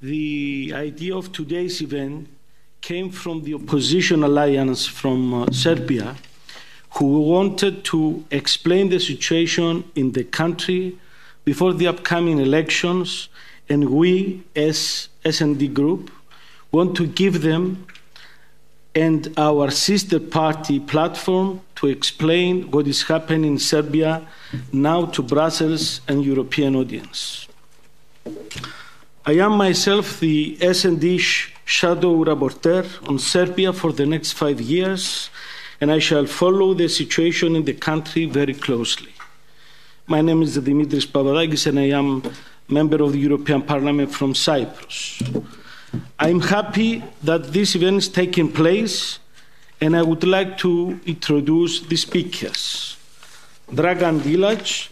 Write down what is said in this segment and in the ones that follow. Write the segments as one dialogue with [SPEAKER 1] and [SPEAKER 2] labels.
[SPEAKER 1] the idea of today's event came from the opposition alliance from uh, Serbia, who wanted to explain the situation in the country before the upcoming elections, and we, as S&D Group, want to give them and our sister party platform to explain what is happening in Serbia now to Brussels and European audience. I am myself the S&D shadow rapporteur on Serbia for the next five years, and I shall follow the situation in the country very closely. My name is Dimitris Papadakis, and I am member of the European Parliament from Cyprus. I'm happy that this event is taking place, and I would like to introduce the speakers. Dragan Đilas,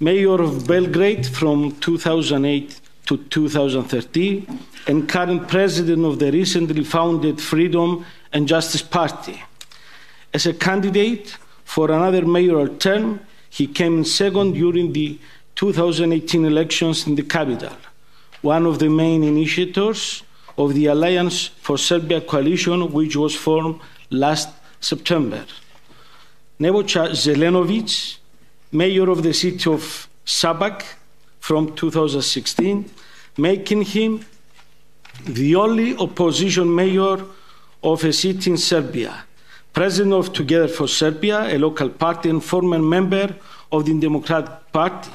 [SPEAKER 1] Mayor of Belgrade from 2008 to 2013, and current President of the recently founded Freedom and Justice Party. As a candidate for another mayoral term, he came second during the 2018 elections in the capital one of the main initiators of the Alliance for Serbia coalition, which was formed last September. Nebojša Zelenovic, mayor of the city of Šabac from 2016, making him the only opposition mayor of a city in Serbia, president of Together for Serbia, a local party, and former member of the Democratic Party.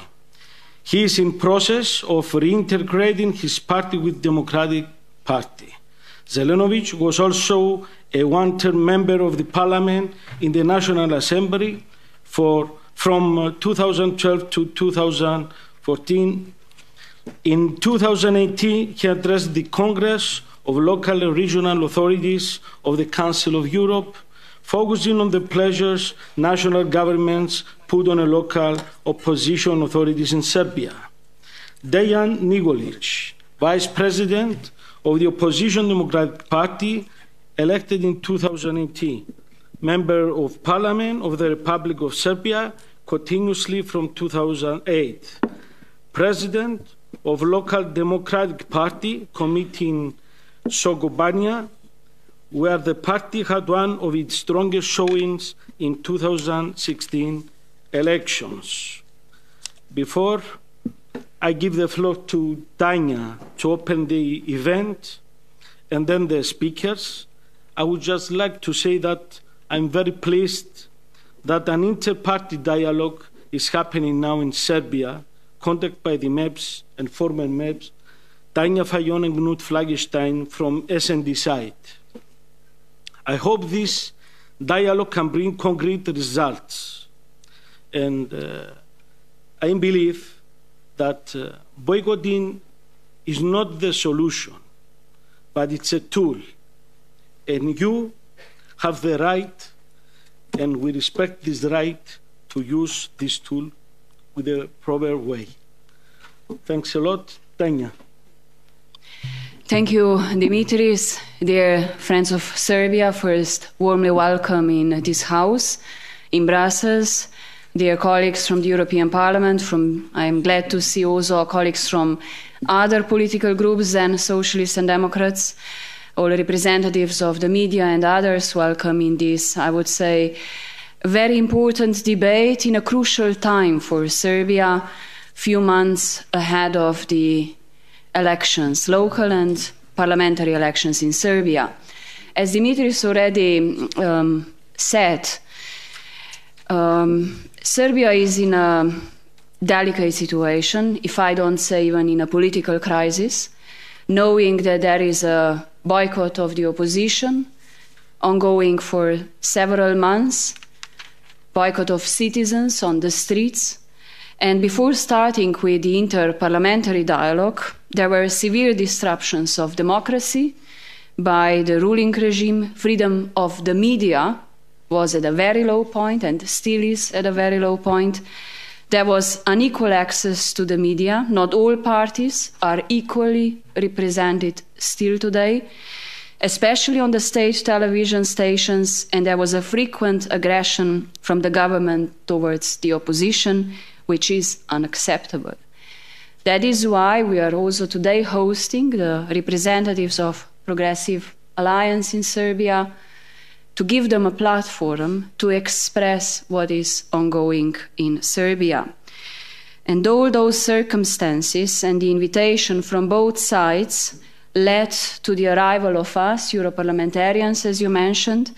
[SPEAKER 1] He is in process of reintegrating his party with Democratic Party. Zelenovic was also a one-term member of the parliament in the National Assembly for, from uh, 2012 to 2000. 14, in 2018, he addressed the Congress of Local and Regional Authorities of the Council of Europe, focusing on the pressures national governments put on local opposition authorities in Serbia. Dejan Nikolic, Vice President of the Opposition Democratic Party, elected in 2018, Member of Parliament of the Republic of Serbia, continuously from 2008 President of Local Democratic Party, Committee in Sokobanja, where the party had one of its strongest showings in 2016 elections. Before I give the floor to Tanya to open the event and then the speakers, I would just like to say that I'm very pleased that an inter-party dialogue is happening now in Serbia, conducted by the MEPs and former MEPs, Tanya Fajon and Knut Fleckenstein from S&D side. I hope this dialogue can bring concrete results. And uh, I believe that uh, boycotting is not the solution, but it's a tool. And you have the right, and we respect this right, to use this tool with a proper way. Thanks a lot. Tanya.
[SPEAKER 2] Thank you, Dimitris. Dear friends of Serbia, first warmly welcome in this house in Brussels. Dear colleagues from the European Parliament, from I'm glad to see also colleagues from other political groups than Socialists and Democrats, all representatives of the media and others welcome in this, I would say, very important debate in a crucial time for Serbia, few months ahead of the elections, local and parliamentary elections in Serbia. As Dimitris already um, said, um, Serbia is in a delicate situation, if I don't say even in a political crisis, knowing that there is a boycott of the opposition ongoing for several months, boycott of citizens on the streets, and before starting with the inter-parliamentary dialogue, there were severe disruptions of democracy by the ruling regime. Freedom of the media was at a very low point and still is at a very low point. There was unequal access to the media. Not all parties are equally represented still today, especially on the state television stations, and there was a frequent aggression from the government towards the opposition which is unacceptable. That is why we are also today hosting the representatives of Progressive Alliance in Serbia to give them a platform to express what is ongoing in Serbia. And all those circumstances and the invitation from both sides led to the arrival of us, Europarlamentarians, as you mentioned,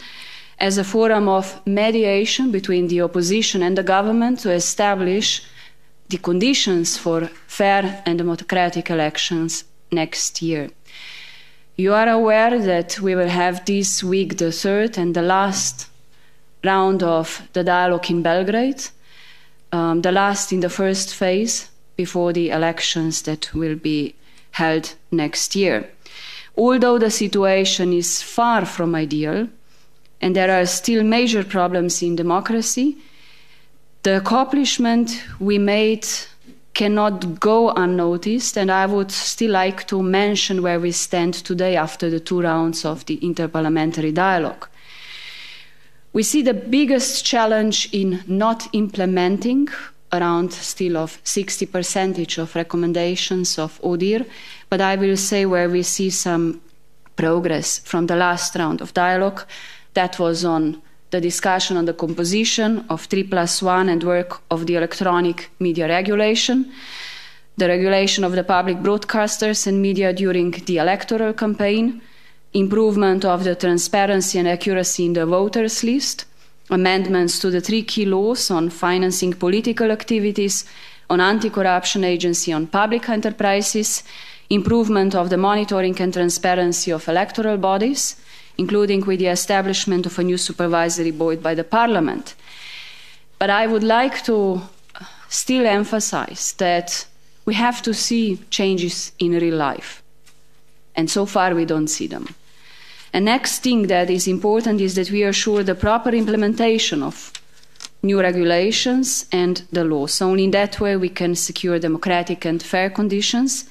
[SPEAKER 2] as a forum of mediation between the opposition and the government to establish the conditions for fair and democratic elections next year. You are aware that we will have this week the third and the last round of the dialogue in Belgrade, um, the last in the first phase before the elections that will be held next year. Although the situation is far from ideal, and there are still major problems in democracy, the accomplishment we made cannot go unnoticed, and I would still like to mention where we stand today after the two rounds of the interparliamentary dialogue. We see the biggest challenge in not implementing around still of 60 percentage of recommendations of ODIHR, but I will say where we see some progress from the last round of dialogue. That was on the discussion on the composition of 3 plus 1 and work of the electronic media regulation, the regulation of the public broadcasters and media during the electoral campaign, improvement of the transparency and accuracy in the voters list, amendments to the three key laws on financing political activities, on anti-corruption agency on public enterprises, improvement of the monitoring and transparency of electoral bodies, including with the establishment of a new supervisory board by the Parliament. But I would like to still emphasize that we have to see changes in real life. And so far, we don't see them. The next thing that is important is that we assure the proper implementation of new regulations and the laws. Only in that way we can secure democratic and fair conditions,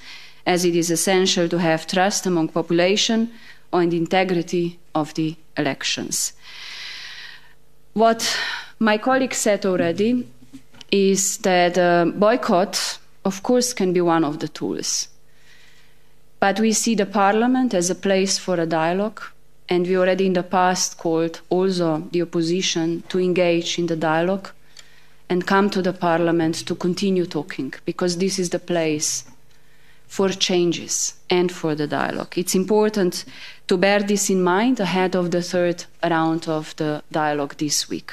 [SPEAKER 2] as it is essential to have trust among population on the integrity of the elections. What my colleague said already is that uh, boycott, of course, can be one of the tools. But we see the parliament as a place for a dialogue, and we already in the past called also the opposition to engage in the dialogue and come to the parliament to continue talking, because this is the place for changes and for the dialogue. It's important to bear this in mind ahead of the third round of the dialogue this week.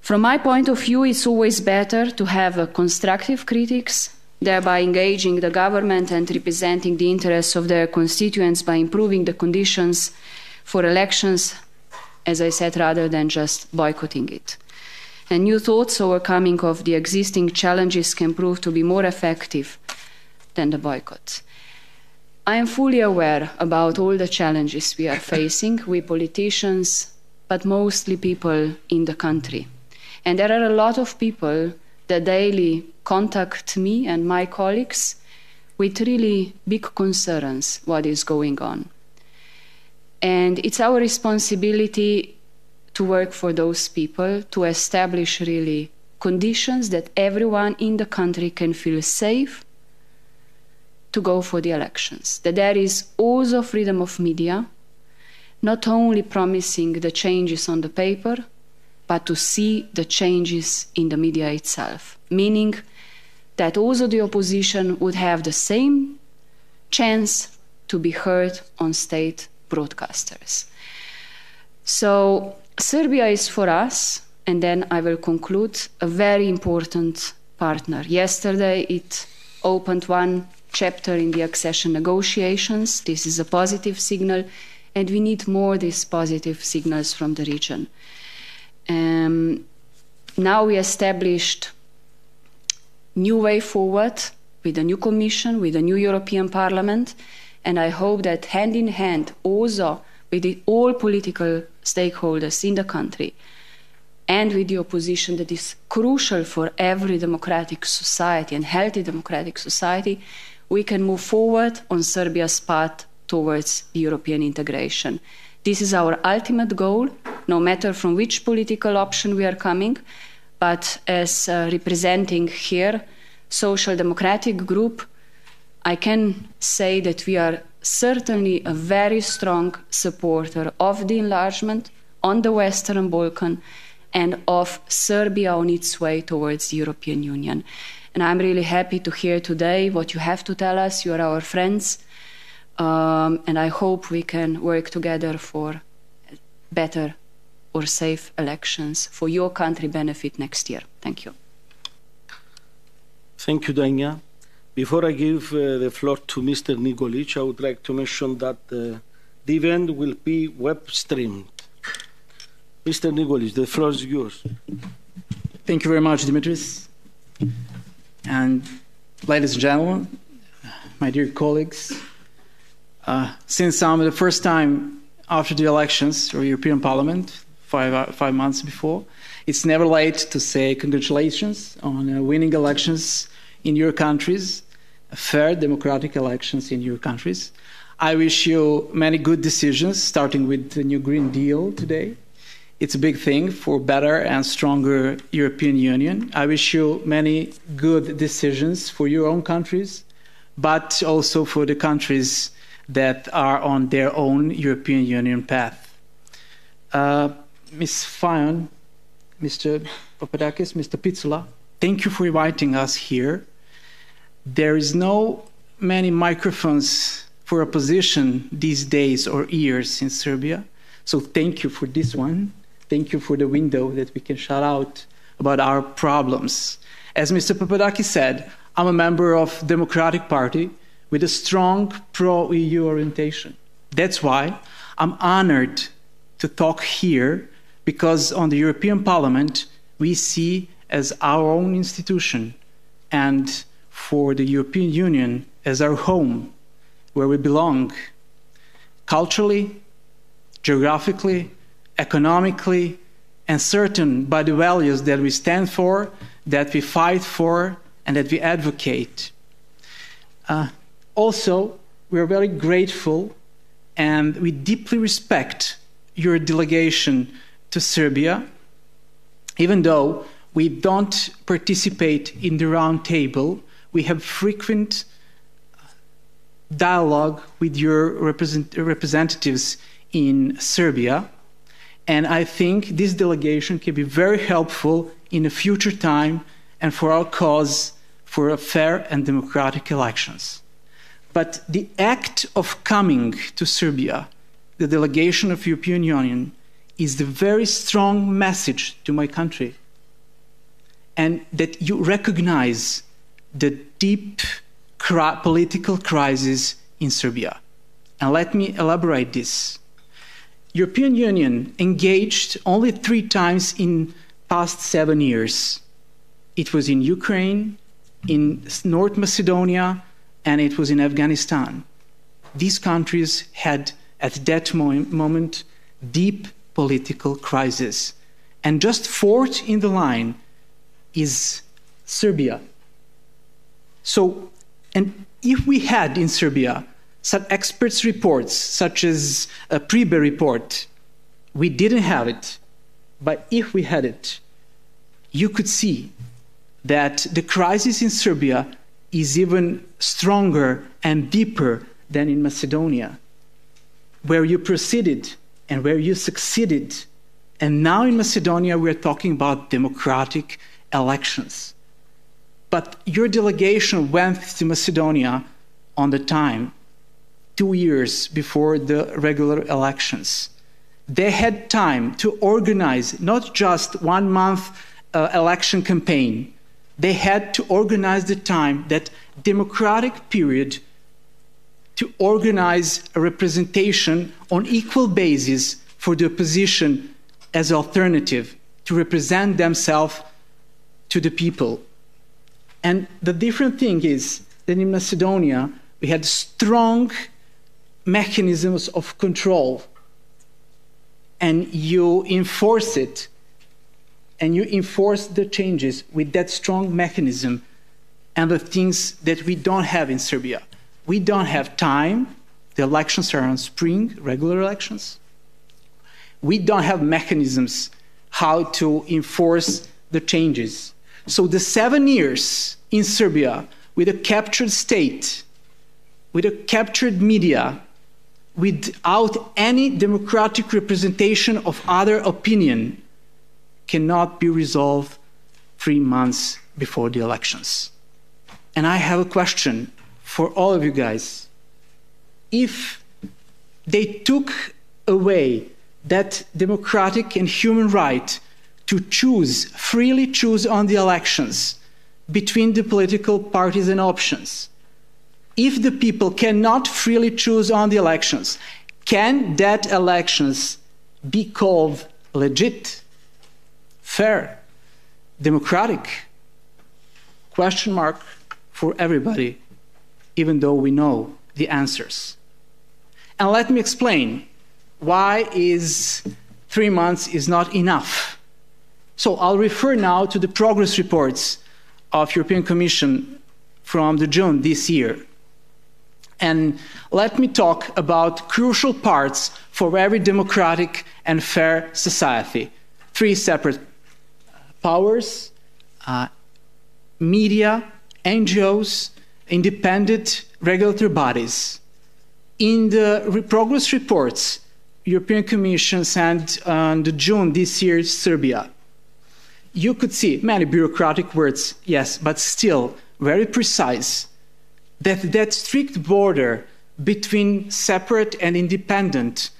[SPEAKER 2] From my point of view, it's always better to have constructive critics, thereby engaging the government and representing the interests of their constituents by improving the conditions for elections, as I said, rather than just boycotting it. And new thoughts overcoming of the existing challenges can prove to be more effective than the boycott. I am fully aware about all the challenges we are facing, we politicians, but mostly people in the country. And there are a lot of people that daily contact me and my colleagues with really big concerns what is going on. And it's our responsibility to work for those people, to establish really conditions that everyone in the country can feel safe to go for the elections. That there is also freedom of media, not only promising the changes on the paper, but to see the changes in the media itself, meaning that also the opposition would have the same chance to be heard on state broadcasters. So, Serbia is for us, and then I will conclude, a very important partner. Yesterday it opened one chapter in the accession negotiations. This is a positive signal, and we need more these positive signals from the region. Um, now we established new way forward with a new commission, with a new European Parliament, and I hope that hand in hand also with the, all political stakeholders in the country and with the opposition that is crucial for every democratic society and healthy democratic society, we can move forward on Serbia's path towards European integration. This is our ultimate goal, no matter from which political option we are coming, but as uh, representing here Social Democratic Group, I can say that we are certainly a very strong supporter of the enlargement on the Western Balkan and of Serbia on its way towards the European Union. And I'm really happy to hear today what you have to tell us. You are our friends. Um, and I hope we can work together for better or safe elections for your country benefit next year. Thank you.
[SPEAKER 1] Thank you, Tanya. Before I give uh, the floor to Mr. Nikolic, I would like to mention that uh, the event will be web streamed. Mr. Nikolic, the floor is yours.
[SPEAKER 3] Thank you very much, Dimitris. And ladies and gentlemen, my dear colleagues, uh, since I'm the first time after the elections for European Parliament, five, uh, five months before, it's never late to say congratulations on uh, winning elections in your countries, fair democratic elections in your countries. I wish you many good decisions, starting with the new Green Deal today. It's a big thing for better and stronger European Union. I wish you many good decisions for your own countries, but also for the countries that are on their own European Union path. Uh, Ms. Fajon, Mr. Papadakis, Mr. Picula, thank you for inviting us here. There is no many microphones for opposition these days or years in Serbia, so thank you for this one. Thank you for the window that we can shout out about our problems. As Mr. Papadakis said, I'm a member of Democratic Party with a strong pro-EU orientation. That's why I'm honored to talk here because on the European Parliament we see as our own institution and for the European Union as our home where we belong culturally, geographically, economically, and certain by the values that we stand for, that we fight for, and that we advocate. Uh, also, we are very grateful and we deeply respect your delegation to Serbia, even though we don't participate in the round table, we have frequent uh, dialogue with your represent representatives in Serbia and I think this delegation can be very helpful in a future time and for our cause for fair and democratic elections. But the act of coming to Serbia, the delegation of European Union, is the very strong message to my country. And that you recognize the deep political crisis in Serbia. And let me elaborate this. European Union engaged only three times in past seven years. It was in Ukraine, in North Macedonia, and it was in Afghanistan. These countries had, at that moment, deep political crisis. And just fourth in the line is Serbia. So, and if we had in Serbia some experts' reports, such as a Priebe report. We didn't have it, but if we had it, you could see that the crisis in Serbia is even stronger and deeper than in Macedonia, where you proceeded and where you succeeded. And now in Macedonia, we're talking about democratic elections. But your delegation went to Macedonia on the time two years before the regular elections. They had time to organize not just one month uh, election campaign, they had to organize the time, that democratic period, to organize a representation on equal basis for the opposition as alternative to represent themselves to the people. And the different thing is that in Macedonia, we had strong mechanisms of control and you enforce it and you enforce the changes with that strong mechanism and the things that we don't have in Serbia. We don't have time. The elections are in spring, regular elections. We don't have mechanisms how to enforce the changes. So the seven years in Serbia with a captured state, with a captured media, without any democratic representation of other opinion cannot be resolved three months before the elections. And I have a question for all of you guys. If they took away that democratic and human right to choose, freely choose on the elections between the political parties and options, if the people cannot freely choose on the elections, can that elections be called legit, fair, democratic? Question mark for everybody, even though we know the answers. And let me explain why is three months is not enough. So I'll refer now to the progress reports of European Commission from the June this year. And let me talk about crucial parts for every democratic and fair society. Three separate powers, uh, media, NGOs, independent regulatory bodies. In the progress reports, European Commission sent on the June this year Serbia. You could see many bureaucratic words, yes, but still very precise that that strict border between separate and independent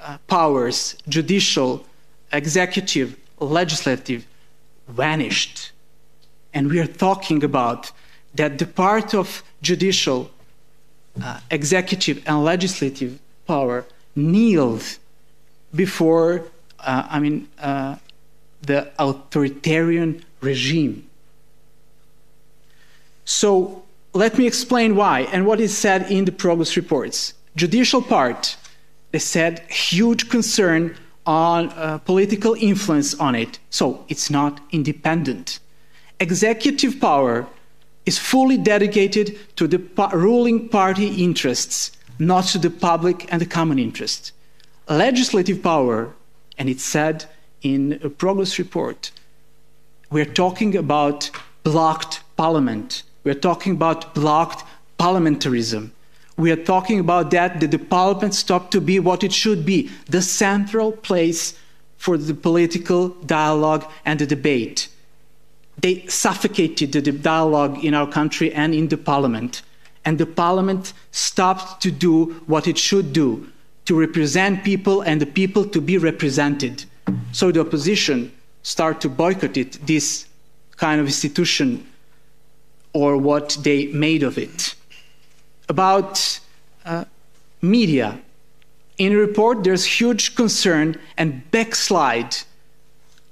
[SPEAKER 3] uh, powers, judicial, executive, legislative, vanished. And we are talking about that the part of judicial, uh, executive, and legislative power kneeled before, uh, I mean, uh, the authoritarian regime. So let me explain why and what is said in the progress reports. Judicial part, they said huge concern on uh, political influence on it, so it's not independent. Executive power is fully dedicated to the ruling party interests, not to the public and the common interest. Legislative power, and it's said in a progress report, we're talking about blocked parliament we are talking about blocked parliamentarism. We are talking about that, that the parliament stopped to be what it should be the central place for the political dialogue and the debate. They suffocated the dialogue in our country and in the parliament. And the parliament stopped to do what it should do to represent people and the people to be represented. So the opposition started to boycott it, this kind of institution or what they made of it. About uh, media, in a report, there's huge concern and backslide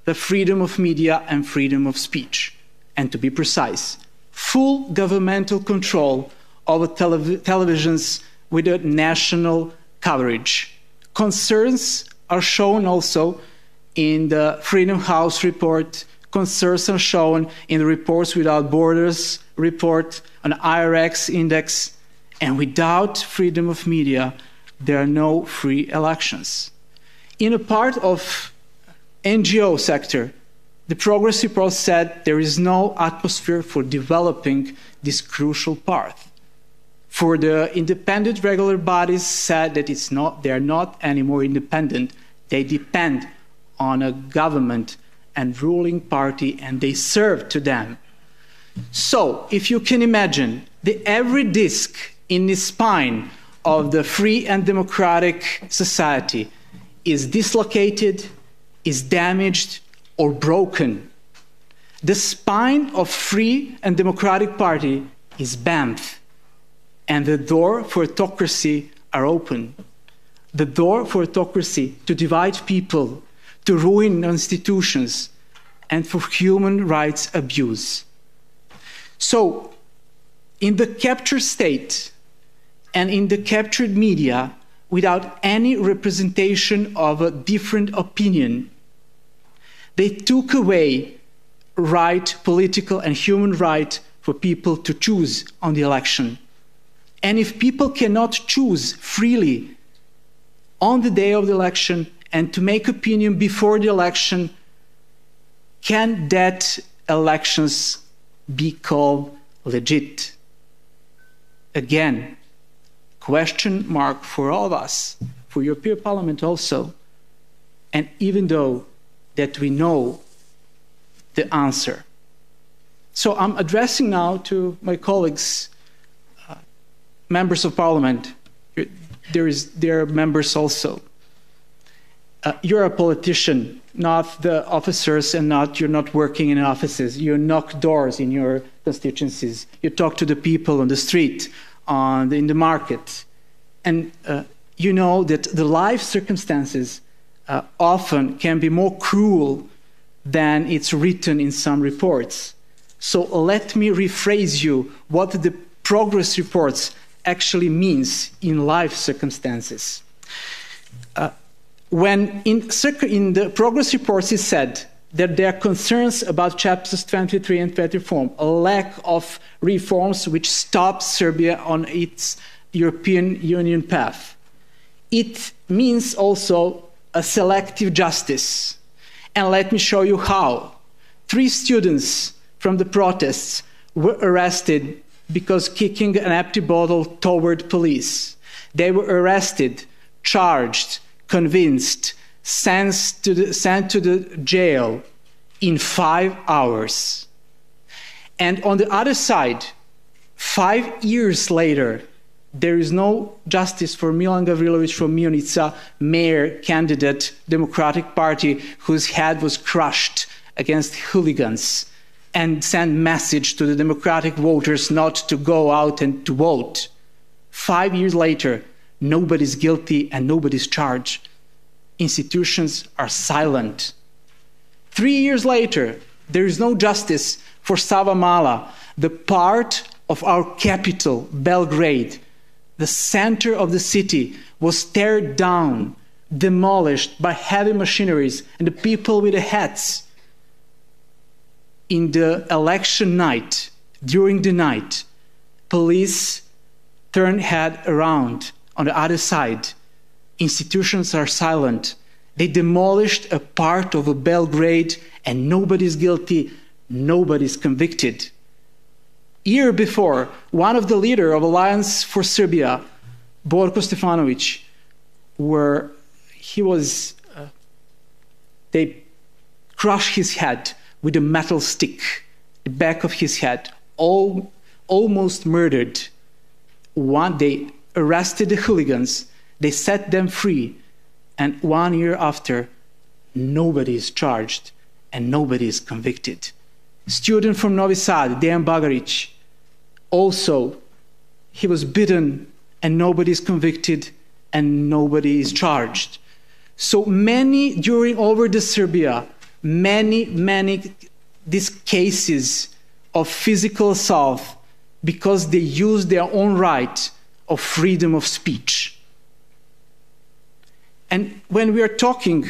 [SPEAKER 3] the freedom of media and freedom of speech. And to be precise, full governmental control over telev televisions with a national coverage. Concerns are shown also in the Freedom House report concerns are shown in the Reports Without Borders report, an IREX index, and without freedom of media, there are no free elections. In a part of NGO sector, the progress report said there is no atmosphere for developing this crucial path. For the independent regular bodies said that it's not, they're not anymore independent. They depend on a government and ruling party and they serve to them. So, if you can imagine, the every disc in the spine of the free and democratic society is dislocated, is damaged, or broken. The spine of free and democratic party is bent, and the door for autocracy are open. The door for autocracy to divide people to ruin institutions and for human rights abuse. So, in the captured state and in the captured media, without any representation of a different opinion, they took away right, political and human right for people to choose on the election. And if people cannot choose freely on the day of the election, and to make opinion before the election, can that elections be called legit? Again, question mark for all of us, for European Parliament also. And even though that we know the answer. So I'm addressing now to my colleagues, uh, members of parliament. There, is, there are members also. Uh, you're a politician, not the officers, and not you're not working in offices. You knock doors in your constituencies. You talk to the people on the street, on the, in the market, and uh, you know that the life circumstances uh, often can be more cruel than it's written in some reports. So let me rephrase you what the progress reports actually means in life circumstances. Uh, when in, in, the progress reports it said that there are concerns about chapters 23 and 24, a lack of reforms which stops Serbia on its European Union path. It means also a selective justice. And let me show you how. Three students from the protests were arrested because kicking an empty bottle toward police. They were arrested, charged, convinced, sent to the, sent to the jail in five hours. And on the other side, five years later, there is no justice for Milan Gavrilovic from Mionica, mayor candidate, Democratic Party, whose head was crushed against hooligans and sent message to the Democratic voters not to go out and to vote. Five years later, nobody's guilty and nobody's charged. Institutions are silent. Three years later, there is no justice for Savamala, the part of our capital, Belgrade, the center of the city was teared down, demolished by heavy machineries and the people with the hats. In the election night, during the night, police turn head around on the other side. Institutions are silent. They demolished a part of a Belgrade and nobody's guilty, nobody's convicted year before, one of the leader of Alliance for Serbia, Borko Stefanovic, where he was, uh, they crushed his head with a metal stick, the back of his head, all, almost murdered. One, they arrested the hooligans, they set them free, and one year after, nobody is charged and nobody is convicted. Student from Novi Sad, Dejan Bagaric, also he was beaten and nobody is convicted and nobody is charged. So many during over the Serbia, many, many these cases of physical assault because they use their own right of freedom of speech. And when we are talking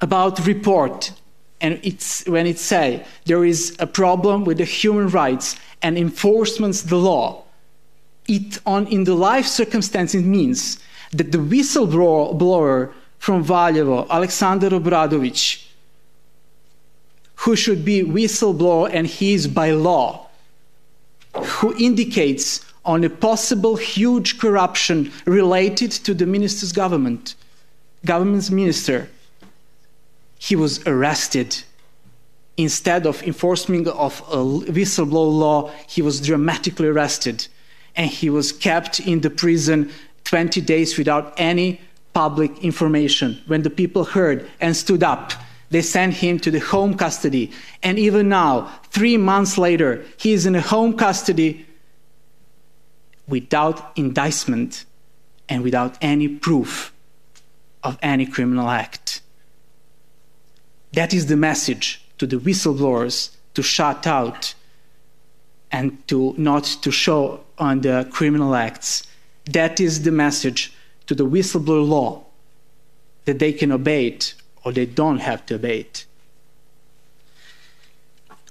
[SPEAKER 3] about report and it's when it say there is a problem with the human rights and enforcements the law, it on in the life circumstances means that the whistleblower from Valjevo, Alexander Obradovic, who should be whistleblower and he is by law, who indicates on a possible huge corruption related to the minister's government, government's minister, he was arrested instead of enforcement of a whistleblower law, he was dramatically arrested and he was kept in the prison 20 days without any public information. When the people heard and stood up, they sent him to the home custody. And even now, three months later, he is in a home custody without indictment and without any proof of any criminal act. That is the message to the whistleblowers to shut out and to not to show on the criminal acts. That is the message to the whistleblower law that they can obey it or they don't have to obey it.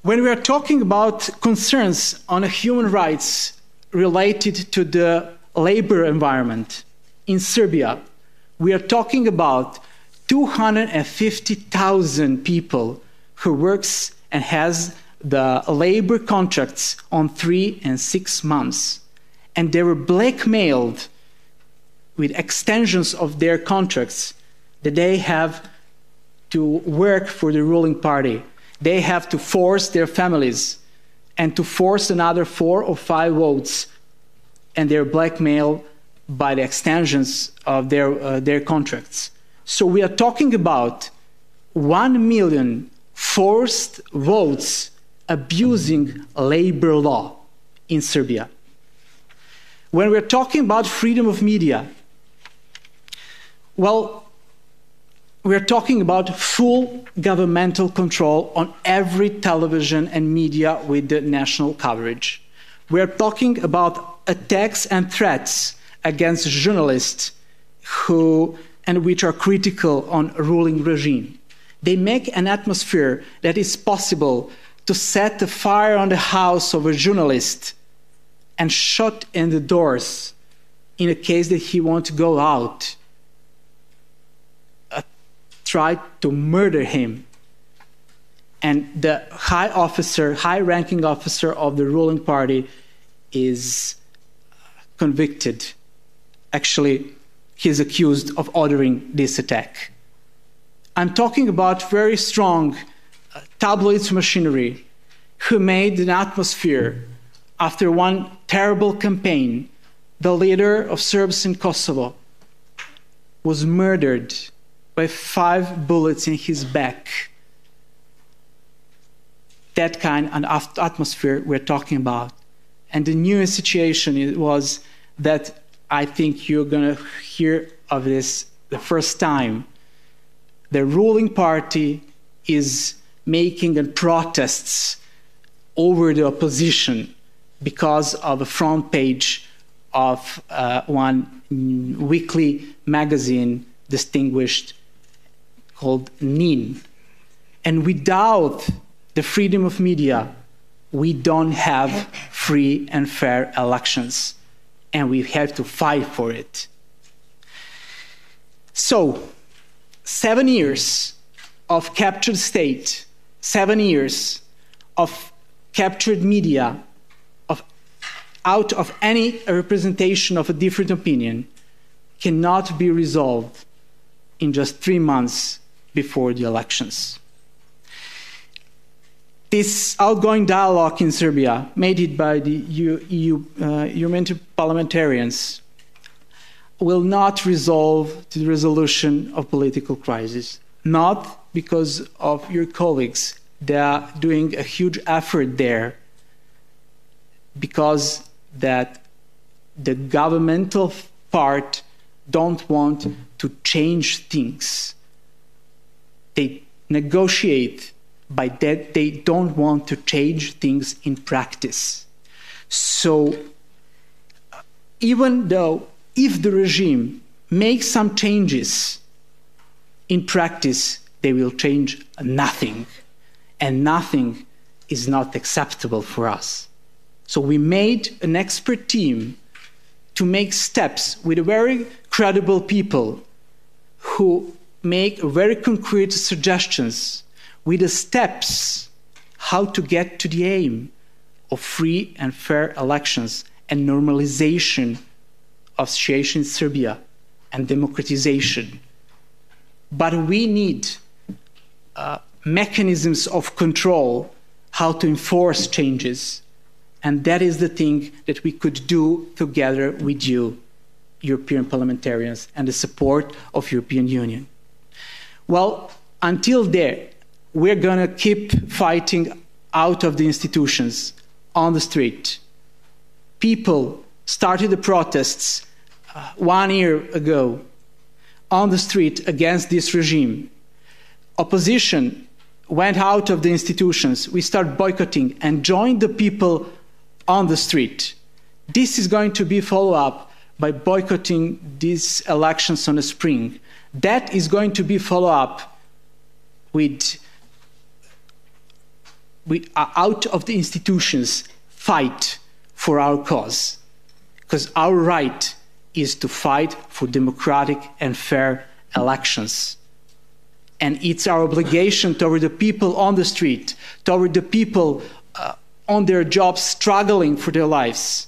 [SPEAKER 3] When we are talking about concerns on human rights related to the labor environment in Serbia, we are talking about 250,000 people who works and has the labor contracts on three and six months. And they were blackmailed with extensions of their contracts that they have to work for the ruling party. They have to force their families and to force another four or five votes. And they're blackmailed by the extensions of their, uh, their contracts. So we are talking about 1 million forced votes abusing labor law in Serbia. When we're talking about freedom of media, well, we're talking about full governmental control on every television and media with the national coverage. We're talking about attacks and threats against journalists who and which are critical on a ruling regime. They make an atmosphere that is possible to set the fire on the house of a journalist and shut in the doors in a case that he wants to go out. Uh, try to murder him. And the high officer, high ranking officer of the ruling party is convicted. Actually, he is accused of ordering this attack. I'm talking about very strong uh, tabloids machinery who made an atmosphere after one terrible campaign. The leader of Serbs in Kosovo was murdered by five bullets in his back. That kind of atmosphere we're talking about. And the new situation was that I think you're going to hear of this the first time the ruling party is making protests over the opposition because of a front page of uh, one weekly magazine distinguished called NIN. And without the freedom of media, we don't have free and fair elections, and we have to fight for it. So, seven years of captured state, seven years of captured media, of, out of any representation of a different opinion, cannot be resolved in just three months before the elections. This outgoing dialogue in Serbia, made it by the EU, EU uh, parliamentarians, will not resolve the resolution of political crisis. Not because of your colleagues. They are doing a huge effort there because that the governmental part don't want to change things. They negotiate by that they don't want to change things in practice. So even though if the regime makes some changes, in practice, they will change nothing. And nothing is not acceptable for us. So we made an expert team to make steps with very credible people who make very concrete suggestions with the steps how to get to the aim of free and fair elections and normalization of situation in Serbia and democratization. But we need uh, mechanisms of control, how to enforce changes. And that is the thing that we could do together with you, European parliamentarians, and the support of European Union. Well, until there, we're going to keep fighting out of the institutions, on the street. People started the protests uh, one year ago on the street against this regime. Opposition went out of the institutions. We start boycotting and joined the people on the street. This is going to be followed up by boycotting these elections on the spring. That is going to be followed up with, with are out of the institutions fight for our cause because our right is to fight for democratic and fair elections. And it's our obligation toward the people on the street, toward the people uh, on their jobs struggling for their lives,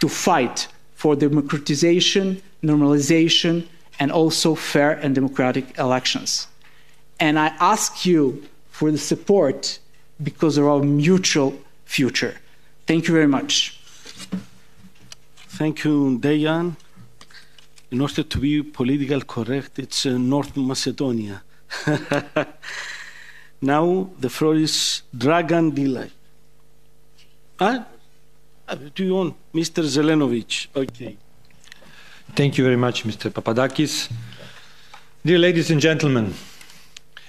[SPEAKER 3] to fight for democratization, normalization, and also fair and democratic elections. And I ask you for the support because of our mutual future. Thank you very much.
[SPEAKER 1] Thank you, Dejan. In order to be politically correct, it's uh, North Macedonia. now the floor is Dragan Đilas. Ah? Do you want Mr. Zelenovic? Okay.
[SPEAKER 4] Thank you very much, Mr. Papadakis. Dear ladies and gentlemen,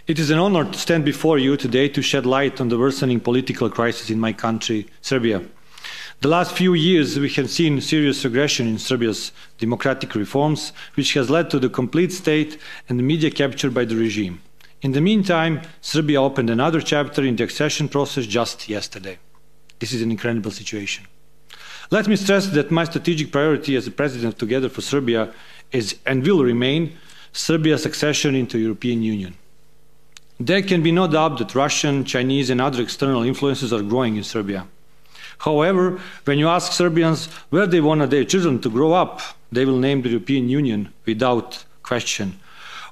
[SPEAKER 4] it is an honor to stand before you today to shed light on the worsening political crisis in my country, Serbia. The last few years, we have seen serious regression in Serbia's democratic reforms, which has led to the complete state and the media capture by the regime. In the meantime, Serbia opened another chapter in the accession process just yesterday. This is an incredible situation. Let me stress that my strategic priority as the President of Together for Serbia is and will remain Serbia's accession into the European Union. There can be no doubt that Russian, Chinese and other external influences are growing in Serbia. However, when you ask Serbians where they want their children to grow up, they will name the European Union without question.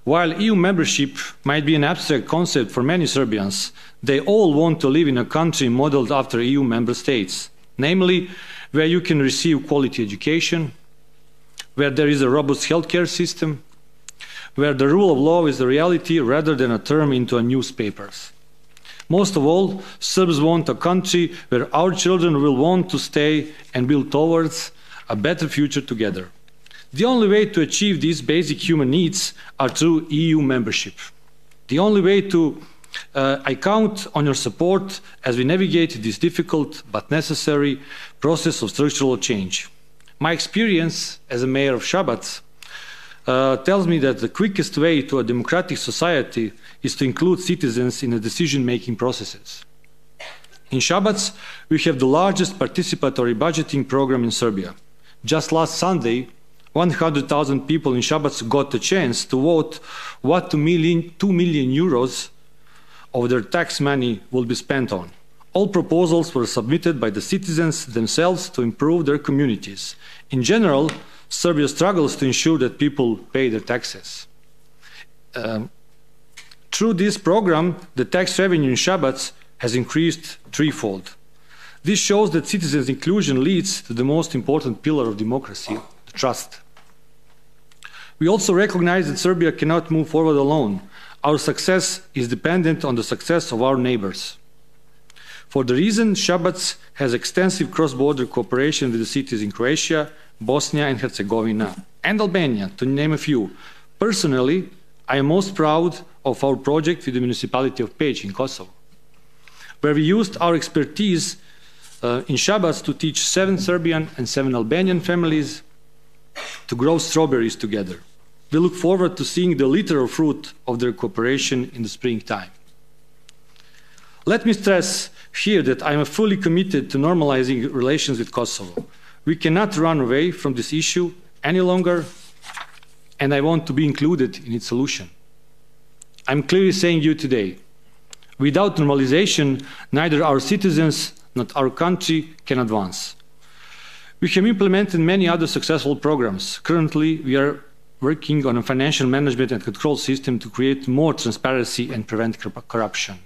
[SPEAKER 4] While EU membership might be an abstract concept for many Serbians, they all want to live in a country modeled after EU member states, namely where you can receive quality education, where there is a robust healthcare system, where the rule of law is a reality rather than a term into a newspapers. Most of all, Serbs want a country where our children will want to stay and build towards a better future together. The only way to achieve these basic human needs are through EU membership. The only way to uh, I count on your support as we navigate this difficult but necessary process of structural change. My experience as a mayor of Shabac uh, tells me that the quickest way to a democratic society is to include citizens in the decision-making processes. In Shabac, we have the largest participatory budgeting program in Serbia. Just last Sunday, 100,000 people in Shabac got the chance to vote what 2 million, 2 million euros of their tax money will be spent on. All proposals were submitted by the citizens themselves to improve their communities. In general, Serbia struggles to ensure that people pay their taxes. Um, through this program, the tax revenue in Shabac has increased threefold. This shows that citizens' inclusion leads to the most important pillar of democracy, the trust. We also recognize that Serbia cannot move forward alone. Our success is dependent on the success of our neighbors. For the reason Shabac has extensive cross-border cooperation with the cities in Croatia, Bosnia and Herzegovina, and Albania, to name a few. Personally, I am most proud of our project with the municipality of Peć in Kosovo, where we used our expertise uh, in Shabac to teach seven Serbian and seven Albanian families to grow strawberries together. We look forward to seeing the literal fruit of their cooperation in the springtime. Let me stress here that I am fully committed to normalizing relations with Kosovo. We cannot run away from this issue any longer, and I want to be included in its solution. I'm clearly saying to you today, without normalization, neither our citizens nor our country can advance. We have implemented many other successful programs. Currently, we are working on a financial management and control system to create more transparency and prevent corruption.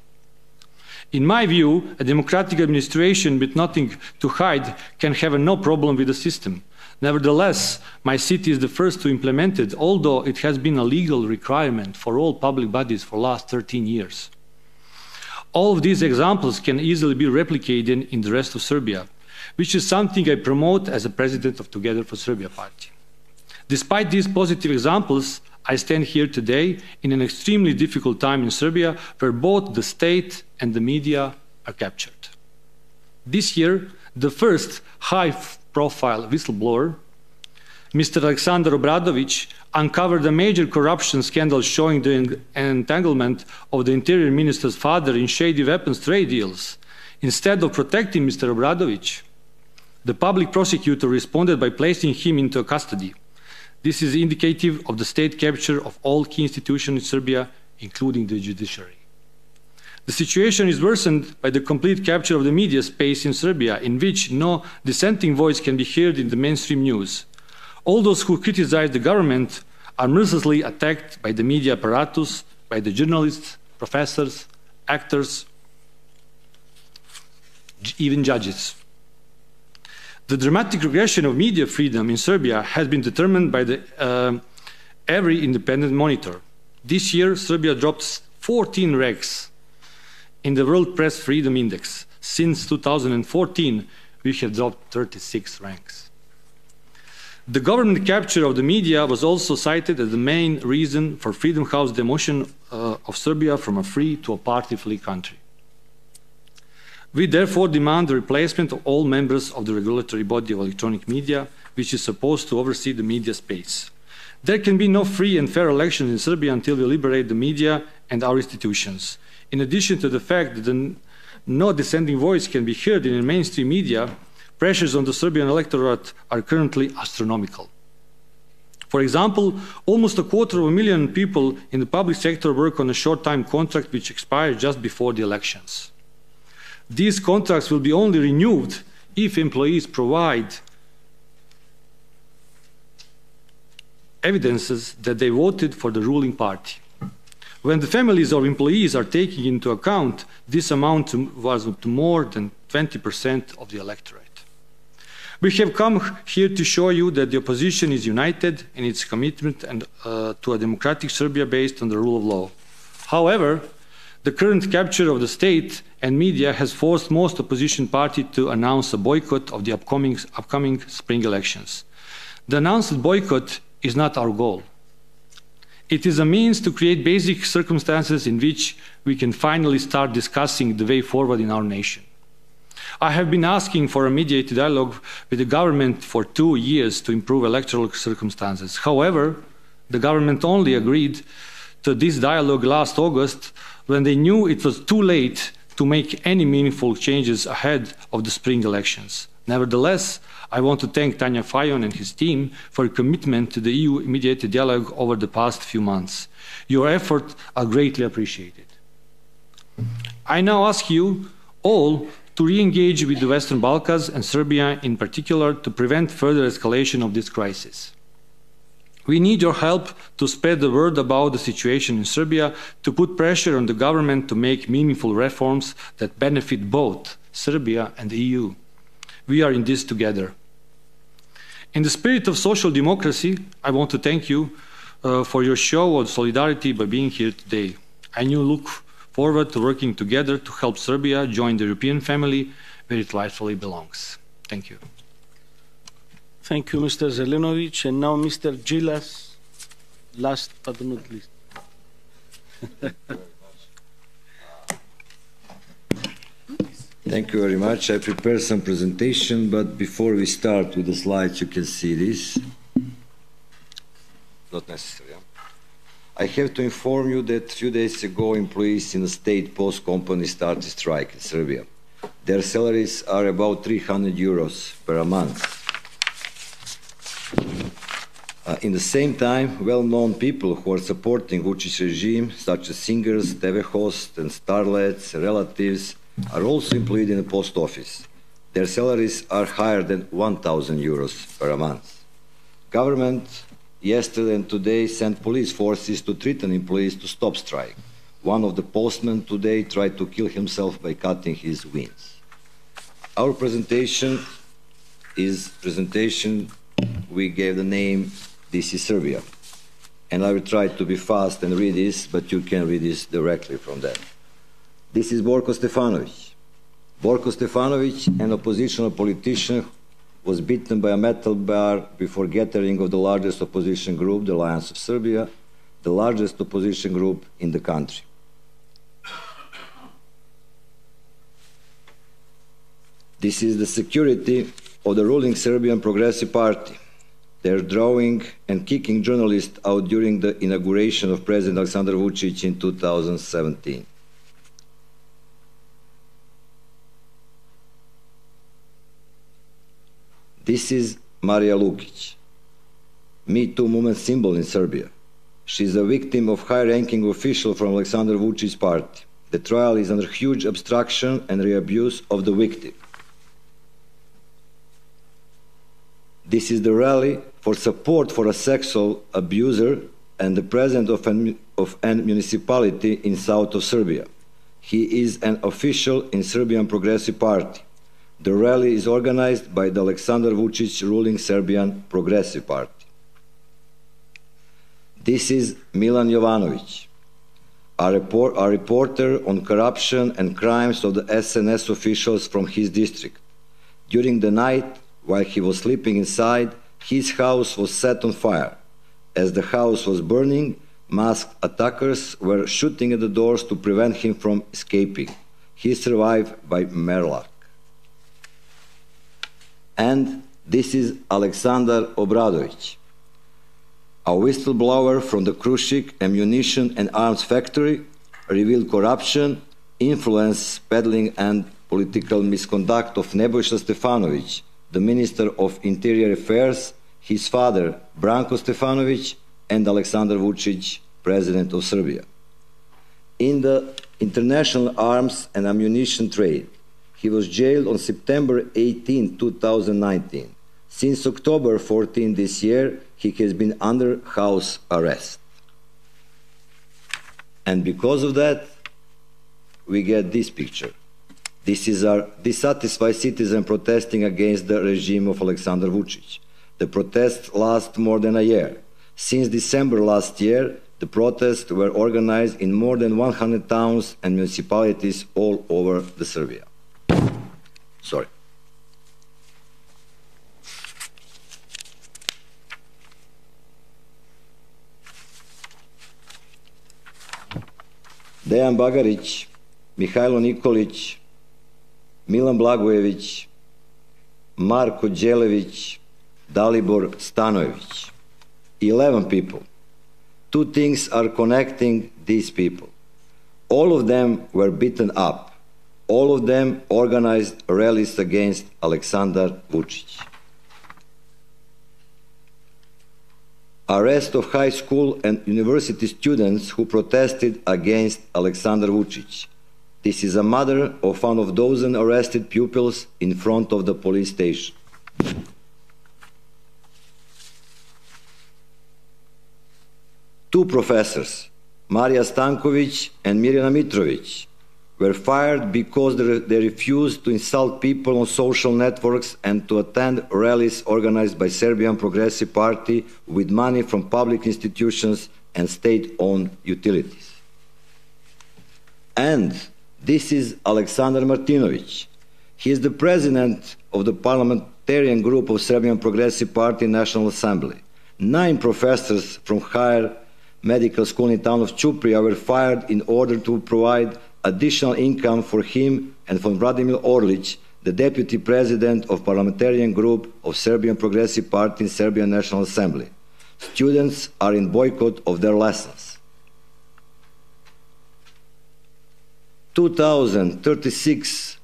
[SPEAKER 4] In my view, a democratic administration with nothing to hide can have no problem with the system. Nevertheless, my city is the first to implement it, although it has been a legal requirement for all public bodies for the last 13 years. All of these examples can easily be replicated in the rest of Serbia, which is something I promote as a president of Together for Serbia party. Despite these positive examples, I stand here today in an extremely difficult time in Serbia where both the state and the media are captured. This year, the first high profile whistleblower, Mr. Alexander Obradovic, uncovered a major corruption scandal showing the entanglement of the interior minister's father in shady weapons trade deals. Instead of protecting Mr. Obradovic, the public prosecutor responded by placing him into custody. This is indicative of the state capture of all key institutions in Serbia, including the judiciary. The situation is worsened by the complete capture of the media space in Serbia, in which no dissenting voice can be heard in the mainstream news. All those who criticize the government are mercilessly attacked by the media apparatus, by the journalists, professors, actors, even judges. The dramatic regression of media freedom in Serbia has been determined by the, uh, every independent monitor. This year, Serbia dropped 14 ranks in the World Press Freedom Index. Since 2014, we have dropped 36 ranks. The government capture of the media was also cited as the main reason for Freedom House demotion uh, of Serbia from a free to a party-free country. We therefore demand the replacement of all members of the regulatory body of electronic media, which is supposed to oversee the media space. There can be no free and fair elections in Serbia until we liberate the media and our institutions. In addition to the fact that no dissenting voice can be heard in the mainstream media, pressures on the Serbian electorate are currently astronomical. For example, almost a quarter of a million people in the public sector work on a short-time contract which expires just before the elections. These contracts will be only renewed if employees provide evidences that they voted for the ruling party. When the families of employees are taken into account, this amount was to more than 20% of the electorate. We have come here to show you that the opposition is united in its commitment and, uh, to a democratic Serbia based on the rule of law. However, the current capture of the state and media has forced most opposition parties to announce a boycott of the upcoming, upcoming spring elections. The announced boycott is not our goal. It is a means to create basic circumstances in which we can finally start discussing the way forward in our nation. I have been asking for a mediated dialogue with the government for two years to improve electoral circumstances. However, the government only agreed to this dialogue last August when they knew it was too late to make any meaningful changes ahead of the spring elections. Nevertheless, I want to thank Tanya Fajon and his team for their commitment to the EU mediated dialogue over the past few months. Your efforts are greatly appreciated. I now ask you all to re-engage with the Western Balkans and Serbia in particular to prevent further escalation of this crisis. We need your help to spread the word about the situation in Serbia, to put pressure on the government to make meaningful reforms that benefit both Serbia and the EU. We are in this together. In the spirit of social democracy, I want to thank you uh, for your show of solidarity by being here today. I you look forward to working together to help Serbia join the European family where it rightfully belongs. Thank you.
[SPEAKER 1] Thank you, Mr. Zelenovic. And now Mr. Đilas, last but not least.
[SPEAKER 5] Thank you very much. I prepared some presentation, but before we start with the slides, you can see this. Not necessary. I have to inform you that a few days ago, employees in the state post company started strike in Serbia. Their salaries are about 300 euros per month uh, in the same time, well-known people who are supporting Vucic regime, such as singers, TV hosts, and starlets, relatives, are also employed in the post office. Their salaries are higher than 1,000 euros per month. Government yesterday and today sent police forces to threaten employees to stop strike. One of the postmen today tried to kill himself by cutting his wings. Our presentation is presentation we gave the name This is Serbia. And I will try to be fast and read this, but you can read this directly from that. This is Borko Stefanovic. Borko Stefanovic, an oppositional politician, was beaten by a metal bar before gathering of the largest opposition group, the Alliance of Serbia, the largest opposition group in the country. This is the security of the ruling Serbian Progressive Party. They're drawing and kicking journalists out during the inauguration of President Alexander Vucic in 2017. This is Marija Lukic. Me Too movement symbol in Serbia. She is a victim of high-ranking official from Alexander Vucic's party. The trial is under huge obstruction and re-abuse of the victim. This is the rally for support for a sexual abuser and the president of an, of an municipality in south of Serbia. He is an official in Serbian Progressive Party. The rally is organized by the Alexander Vucic ruling Serbian Progressive Party. This is Milan Jovanovic, a, report, a reporter on corruption and crimes of the SNS officials from his district. During the night, while he was sleeping inside, his house was set on fire. As the house was burning, masked attackers were shooting at the doors to prevent him from escaping. He survived by merluck. And this is Alexander Obradovic, a whistleblower from the Krušik ammunition and arms factory, revealed corruption, influence peddling, and political misconduct of Nebojša Stefanovic, the Minister of Interior Affairs, his father, Branko Stefanovic, and Alexander Vucic, President of Serbia. In the international arms and ammunition trade, he was jailed on September 18, 2019. Since October 14 this year, he has been under house arrest. And because of that, we get this picture. This is our dissatisfied citizen protesting against the regime of Alexander Vucic. The protests last more than a year. Since December last year, the protests were organized in more than 100 towns and municipalities all over the Serbia. Sorry. Dejan Bagarić, Mihajlo Nikolić, Milan Blagojević, Marko Đelević, Dalibor Stanojević. 11 people. Two things are connecting these people. All of them were beaten up. All of them organized rallies against Alexander Vucic. Arrest of high school and university students who protested against Alexander Vucic. This is a mother of one of dozen arrested pupils in front of the police station. Two professors, Maria Stankovic and Mirjana Mitrovic, were fired because they refused to insult people on social networks and to attend rallies organized by Serbian Progressive Party with money from public institutions and state-owned utilities. And this is Alexander Martinovic. He is the president of the parliamentarian group of Serbian Progressive Party National Assembly. Nine professors from higher medical school in town of Chupria were fired in order to provide additional income for him and for Vladimir Orlic, the deputy president of parliamentarian group of Serbian Progressive Party in Serbian National Assembly. Students are in boycott of their lessons. 2,036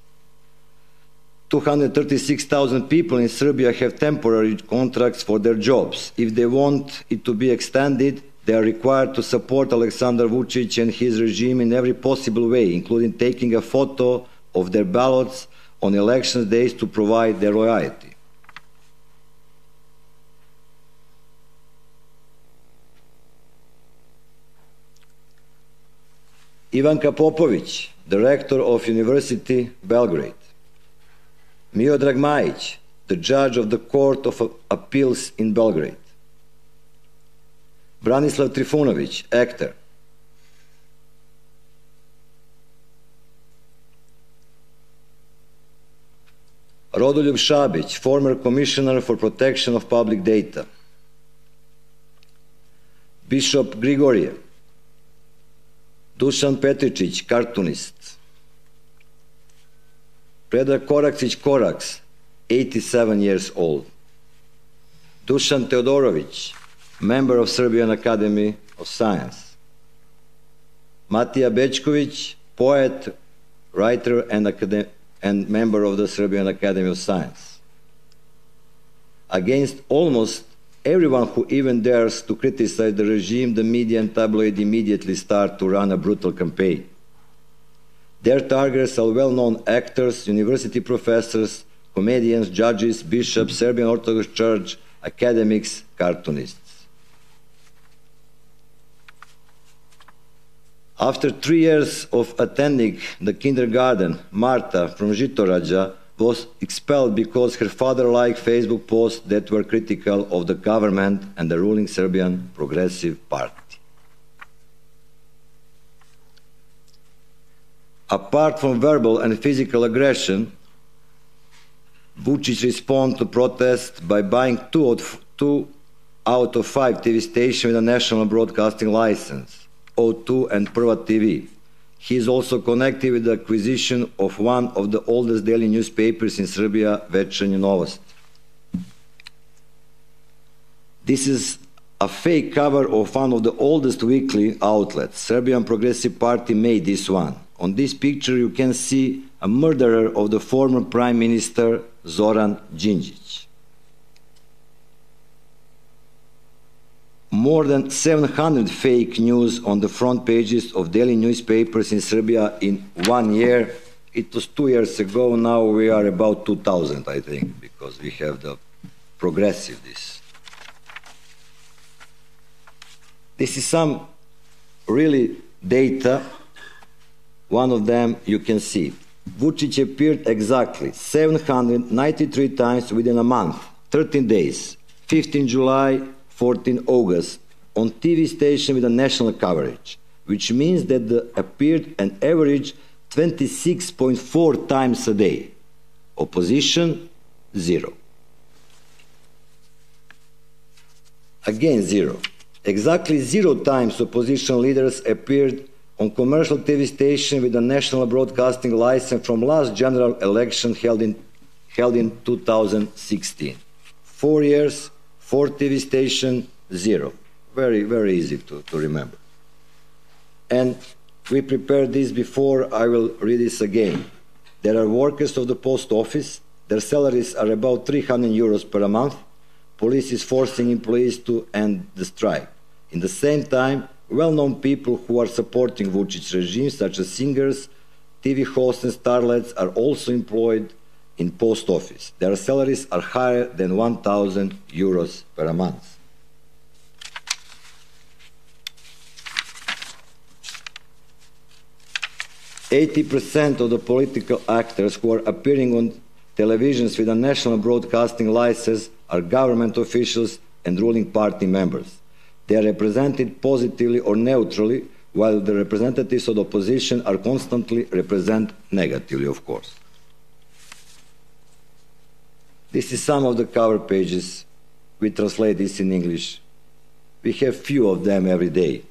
[SPEAKER 5] 236,000 people in Serbia have temporary contracts for their jobs. If they want it to be extended, they are required to support Alexander Vucic and his regime in every possible way, including taking a photo of their ballots on election days to provide their loyalty. Ivanka Director of University Belgrade. Miodrag Majic, the judge of the Court of Appeals in Belgrade. Branislav Trifunovic, actor. Rodoljub Šabić, former Commissioner for Protection of Public Data. Bishop Grigorije. Dušan Petričić, cartoonist. Predrag Koraksić Koraks, 87 years old. Dušan Teodorović, member of Serbian Academy of Science. Matija Bečković, poet, writer, and, and member of the Serbian Academy of Science. Against almost Everyone who even dares to criticize the regime, the media and tabloid immediately start to run a brutal campaign. Their targets are well-known actors, university professors, comedians, judges, bishops, Serbian Orthodox Church, academics, cartoonists. After three years of attending the kindergarten, Marta from Žitorađa was expelled because her father liked Facebook posts that were critical of the government and the ruling Serbian Progressive Party. Apart from verbal and physical aggression, Vucic responded to protests by buying two out, of five TV stations with a national broadcasting license. O2 and Prva TV. He is also connected with the acquisition of one of the oldest daily newspapers in Serbia, Večernji Novost. This is a fake cover of one of the oldest weekly outlets. Serbian Progressive Party made this one. On this picture, you can see a murderer of the former Prime Minister Zoran Djindjic. More than 700 fake news on the front pages of daily newspapers in Serbia in one year. It was two years ago. Now we are about 2,000, I think, because we have the progressive this. This is some really data. One of them you can see. Vucic appeared exactly 793 times within a month, 13 days. 15 July, 14 August on TV station with a national coverage, which means that they appeared an average 26.4 times a day. Opposition, zero. Again, zero. Exactly zero times opposition leaders appeared on commercial TV station with a national broadcasting license from last general election held in, held in 2016. Four years, for TV station, zero. Very, very easy to, to remember. And we prepared this before, I will read this again. There are workers of the post office. Their salaries are about 300 euros per month. Police is forcing employees to end the strike. In the same time, well-known people who are supporting Vucic regime, such as singers, TV hosts and starlets, are also employed in post office. Their salaries are higher than 1,000 euros per month. Eighty percent of the political actors who are appearing on televisions with a national broadcasting license are government officials and ruling party members. They are represented positively or neutrally, while the representatives of the opposition are constantly represented negatively, of course. This is some of the cover pages. We translate this in English. We have few of them every day.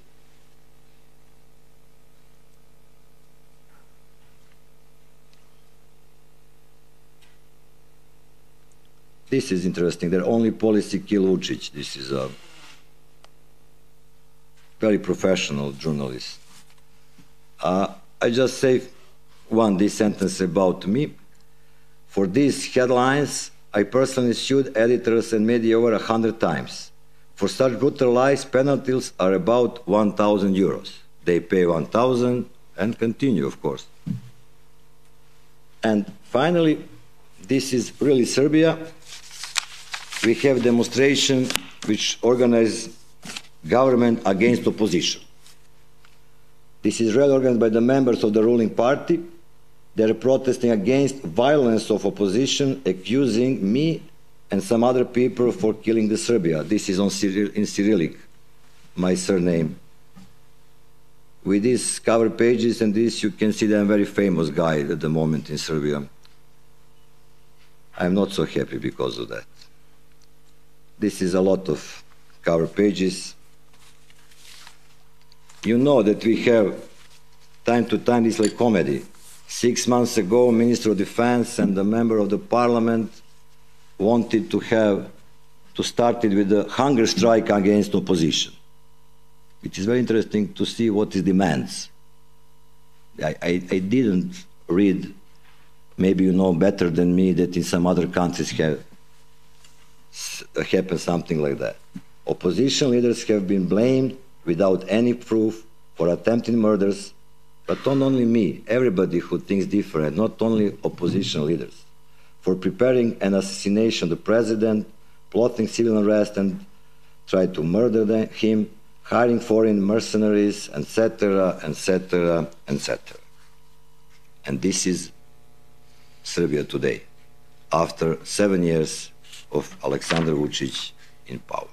[SPEAKER 5] This is interesting. Their only policy kill. This is a very professional journalist. Uh, I just say one this sentence about me. For these headlines, I personally sued editors and media over a hundred times. For such brutal lies, penalties are about 1,000 euros. They pay 1,000 and continue, of course. And finally, this is really Serbia. We have demonstration which organize government against opposition. This is really organized by the members of the ruling party they're protesting against violence of opposition, accusing me and some other people for killing the Serbia. This is on in Cyrillic, my surname. With these cover pages and this, you can see that I'm a very famous guy at the moment in Serbia. I'm not so happy because of that. This is a lot of cover pages. You know that we have time to time this like comedy Six months ago, Minister of Defense and a member of the Parliament wanted to have to start it with a hunger strike against opposition. It is very interesting to see what it demands. I, I, I didn't read, maybe you know better than me, that in some other countries have happened something like that. Opposition leaders have been blamed without any proof for attempted murders, but not only me, everybody who thinks different, not only opposition leaders, for preparing an assassination of the president, plotting civil unrest and try to murder them, him, hiring foreign mercenaries, etc., etc., etc. And this is Serbia today, after seven years of Alexander Vucic in power.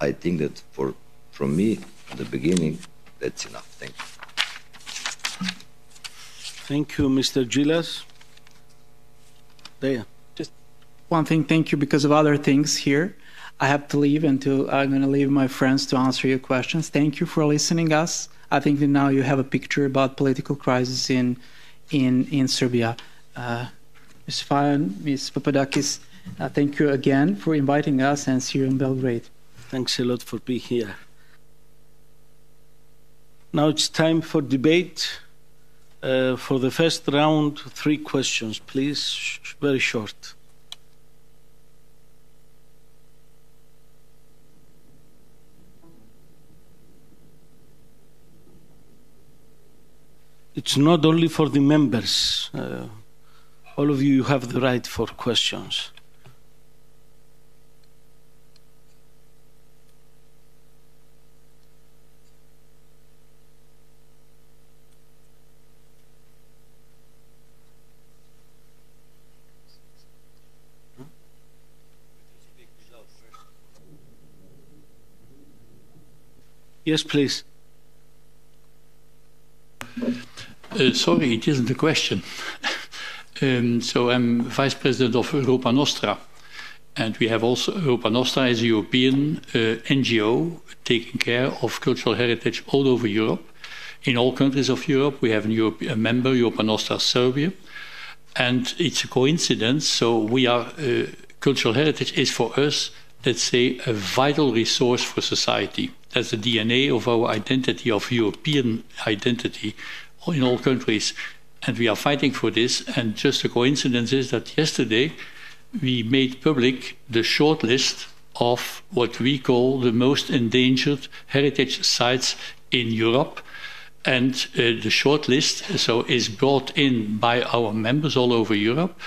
[SPEAKER 5] I think that for, from me, at the beginning, that's enough. Thank you.
[SPEAKER 1] Thank you, Mr. Đilas. There.
[SPEAKER 3] Just one thing, thank you, because of other things here. I have to leave and to, I'm going to leave my friends to answer your questions. Thank you for listening us. I think that now you have a picture about political crisis in in in Serbia. Uh, Ms. Fajon, Ms. Papadakis, uh, thank you again for inviting us and see you in Belgrade.
[SPEAKER 1] Thanks a lot for being here. Now it's time for debate. Uh, for the first round, three questions, please, very short. It's not only for the members. Uh, all of you have the right for questions. Yes, please.
[SPEAKER 6] Uh, sorry, it isn't a question. um, so I'm vice president of Europa Nostra. And we have also Europa Nostra as a European uh, NGO taking care of cultural heritage all over Europe. In all countries of Europe, we have a, Europe, a member, Europa Nostra Serbia. And it's a coincidence. So we are, uh, cultural heritage is for us, let's say, a vital resource for society. That's the DNA of our identity, of European identity in all countries. And we are fighting for this. And just a coincidence is that yesterday we made public the short list of what we call the most endangered heritage sites in Europe. And uh, the short list so is brought in by our members all over Europe.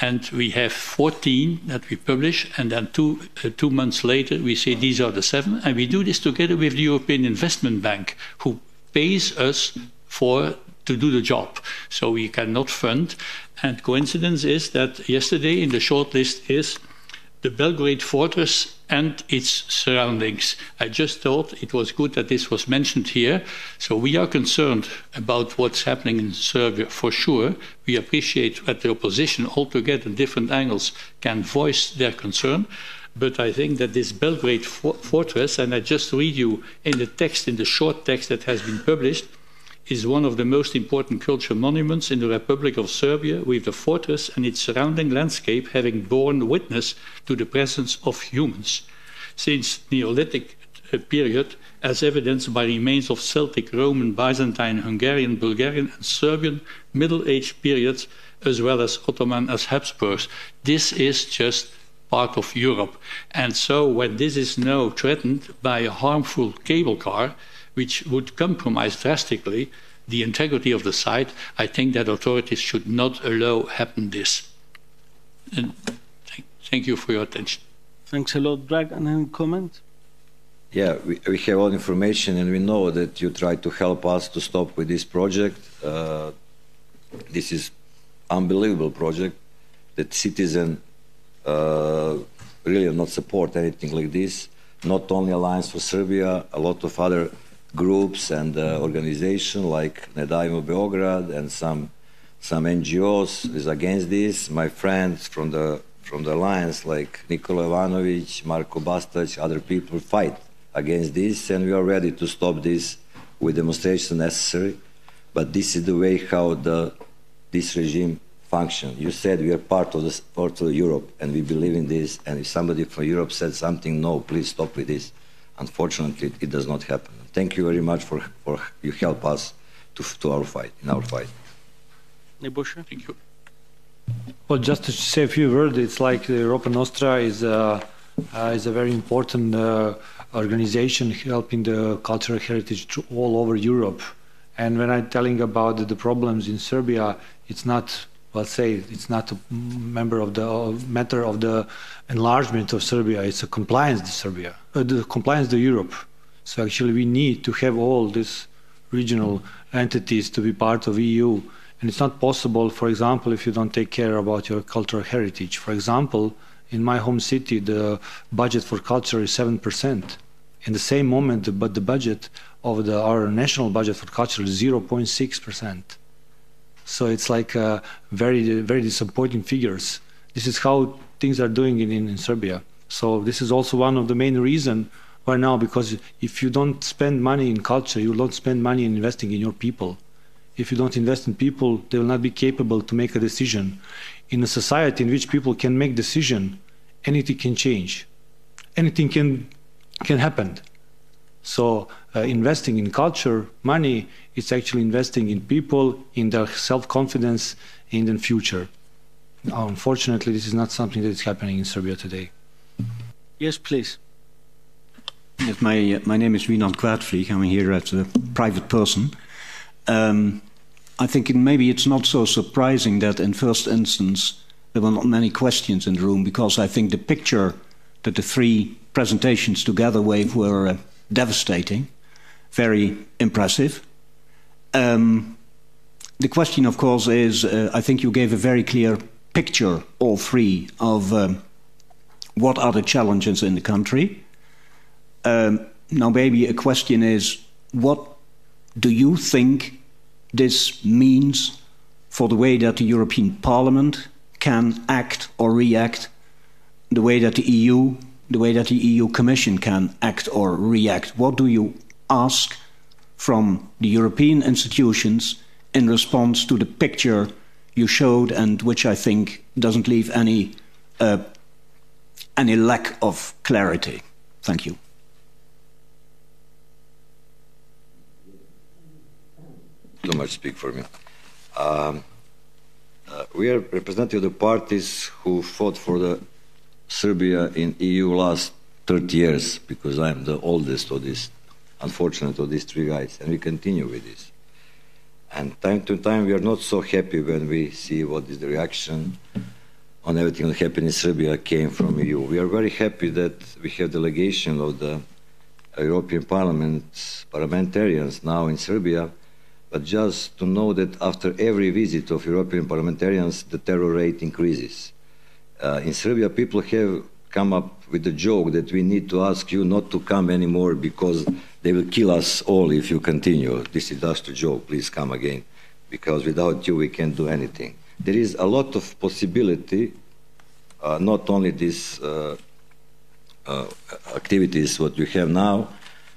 [SPEAKER 6] And we have 14 that we publish, and then two, uh, two months later we say these are the seven. And we do this together with the European Investment Bank, who pays us for to do the job. So we cannot fund. And coincidence is that yesterday in the shortlist is the Belgrade Fortress and its surroundings. I just thought it was good that this was mentioned here. So we are concerned about what's happening in Serbia for sure. We appreciate that the opposition altogether different angles can voice their concern. But I think that this Belgrade for fortress, and I just read you in the text, in the short text that has been published, is one of the most important cultural monuments in the Republic of Serbia, with the fortress and its surrounding landscape having borne witness to the presence of humans. Since Neolithic uh, period, as evidenced by remains of Celtic, Roman, Byzantine, Hungarian, Bulgarian, and Serbian Middle Age periods, as well as Ottoman as Habsburgs. This is just part of Europe. And so when this is now threatened by a harmful cable car, which would compromise drastically the integrity of the site, I think that authorities should not allow happen this. And th thank you for your attention.
[SPEAKER 1] Thanks a lot, Dragan. Any comment?
[SPEAKER 5] Yeah, we, we have all information and we know that you try to help us to stop with this project. Uh, this is unbelievable project that citizen uh, really not support anything like this. Not only Alliance for Serbia, a lot of other groups and uh, organizations like Ne Davimo Beograd and some some NGOs is against this. My friends from the from the alliance like Nikola Ivanovic, Marko Bastać, other people fight against this, and we are ready to stop this with demonstrations necessary. But this is the way how the this regime functions. You said we are part of the part of Europe, and we believe in this. And if somebody from Europe said something, no, please stop with this. Unfortunately, it does not happen. Thank you very much for, for you help us to, to our fight, in our fight.
[SPEAKER 1] Nebojša?
[SPEAKER 6] Thank you.
[SPEAKER 4] Well, just to say a few words, it's like the Europa Nostra is a, uh, is a very important uh, organization helping the cultural heritage all over Europe. And when I'm telling about the, the problems in Serbia, it's not well say it's not a member of the uh, matter of the enlargement of Serbia. It's a compliance to Serbia, uh, the compliance to Europe. So actually, we need to have all these regional entities to be part of EU. And it's not possible, for example, if you don't take care about your cultural heritage. For example, in my home city, the budget for culture is 7%. In the same moment, but the budget of the, our national budget for culture is 0.6%. So it's like uh, very, very disappointing figures. This is how things are doing in, in, in Serbia. So this is also one of the main reasons right now, because if you don't spend money in culture, you don't spend money in investing in your people. If you don't invest in people, they will not be capable to make a decision. In a society in which people can make decision, anything can change. Anything can, can happen. So uh, investing in culture, money, it's actually investing in people, in their self-confidence, in the future. Unfortunately, this is not something that is happening in Serbia today.
[SPEAKER 1] Yes, please.
[SPEAKER 7] Yes, my, my name is Wieland Kwartvlieg. I'm here as a private person. Um, I think it, maybe it's not so surprising that in first instance there were not many questions in the room because I think the picture that the three presentations together gave were uh, devastating, very impressive. Um, the question, of course, is uh, I think you gave a very clear picture, all three, of um, what are the challenges in the country. Um, now, maybe a question is what do you think this means for the way that the European Parliament can act or react, the way that the EU the way that the EU Commission can act or react? What do you ask from the European institutions in response to the picture you showed and which I think doesn't leave any, uh, any lack of clarity? Thank you.
[SPEAKER 5] Too much speak for me. Um, uh, we are representing the parties who fought for the Serbia in EU last 30 years because I'm the oldest of these, unfortunate of these three guys, and we continue with this. And time to time, we are not so happy when we see what is the reaction on everything that happened in Serbia came from EU. We are very happy that we have delegation of the European Parliament parliamentarians now in Serbia, but just to know that after every visit of European parliamentarians, the terror rate increases uh, in Serbia, people have come up with the joke that we need to ask you not to come anymore because they will kill us all if you continue. This is just a joke. Please come again, because without you we can't do anything. There is a lot of possibility, uh, not only these uh, uh, activities what you have now.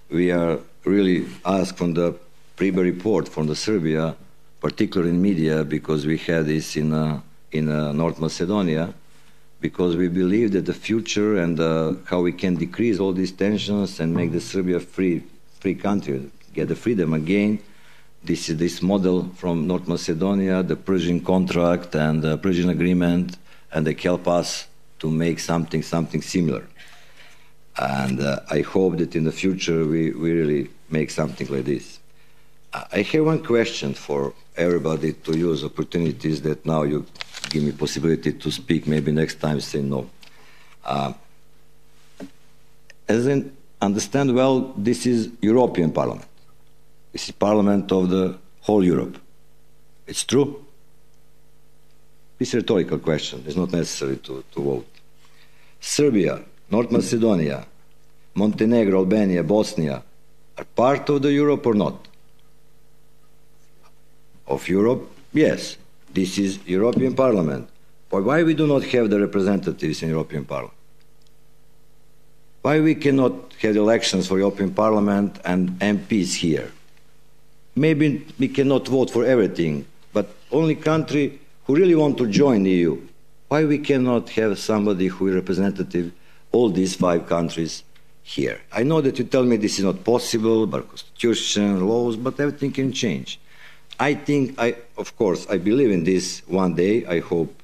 [SPEAKER 5] We are really asked from the Priebe report from the Serbia, particularly in media, because we had this in uh, in uh, North Macedonia because we believe that the future and uh, how we can decrease all these tensions and make the Serbia free, free country, get the freedom again. This is this model from North Macedonia, the Prespa contract and the Prespa agreement, and they help us to make something, something similar. And uh, I hope that in the future we, we really make something like this. I have one question for everybody to use opportunities that now you give me possibility to speak. Maybe next time say no. Uh, as I understand well, this is European Parliament. This is Parliament of the whole Europe. It's true? This is a rhetorical question. It's not necessary to, to vote. Serbia, North Macedonia, Montenegro, Albania, Bosnia are part of the Europe or not? Of Europe, yes. This is European Parliament. But why we do not have the representatives in European Parliament? Why we cannot have elections for European Parliament and MPs here? Maybe we cannot vote for everything, but only country who really want to join the EU. Why we cannot have somebody who is representative all these five countries here? I know that you tell me this is not possible, but constitution, laws, but everything can change. I think, I, of course, I believe in this one day. I hope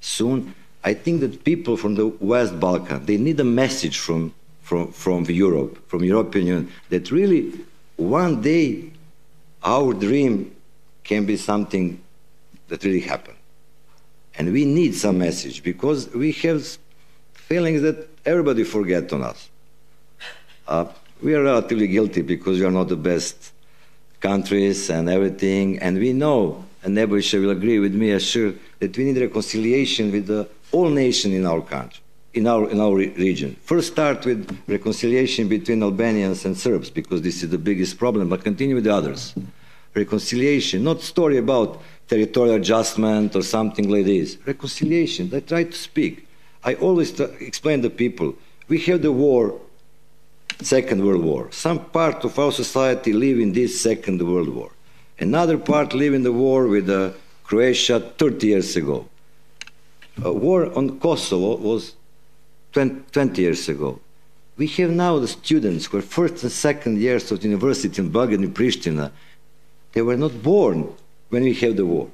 [SPEAKER 5] soon. I think that people from the West Balkan, they need a message from, from, from Europe, from European Union, that really one day our dream can be something that really happen. And we need some message because we have feelings that everybody forget on us. Uh, we are relatively guilty because we are not the best countries and everything, and we know, and Nebojša will agree with me, I'm sure, that we need reconciliation with the all nations in our country, in our, in our region. First start with reconciliation between Albanians and Serbs, because this is the biggest problem, but continue with the others. Reconciliation, not story about territorial adjustment or something like this. Reconciliation, they try to speak. I always explain to people, we have the war, Second World War. Some part of our society live in this Second World War. Another part live in the war with uh, Croatia 30 years ago. War on Kosovo was 20, 20 years ago. We have now the students who are first and second years of university in Belgrade and Pristina. They were not born when we have the war.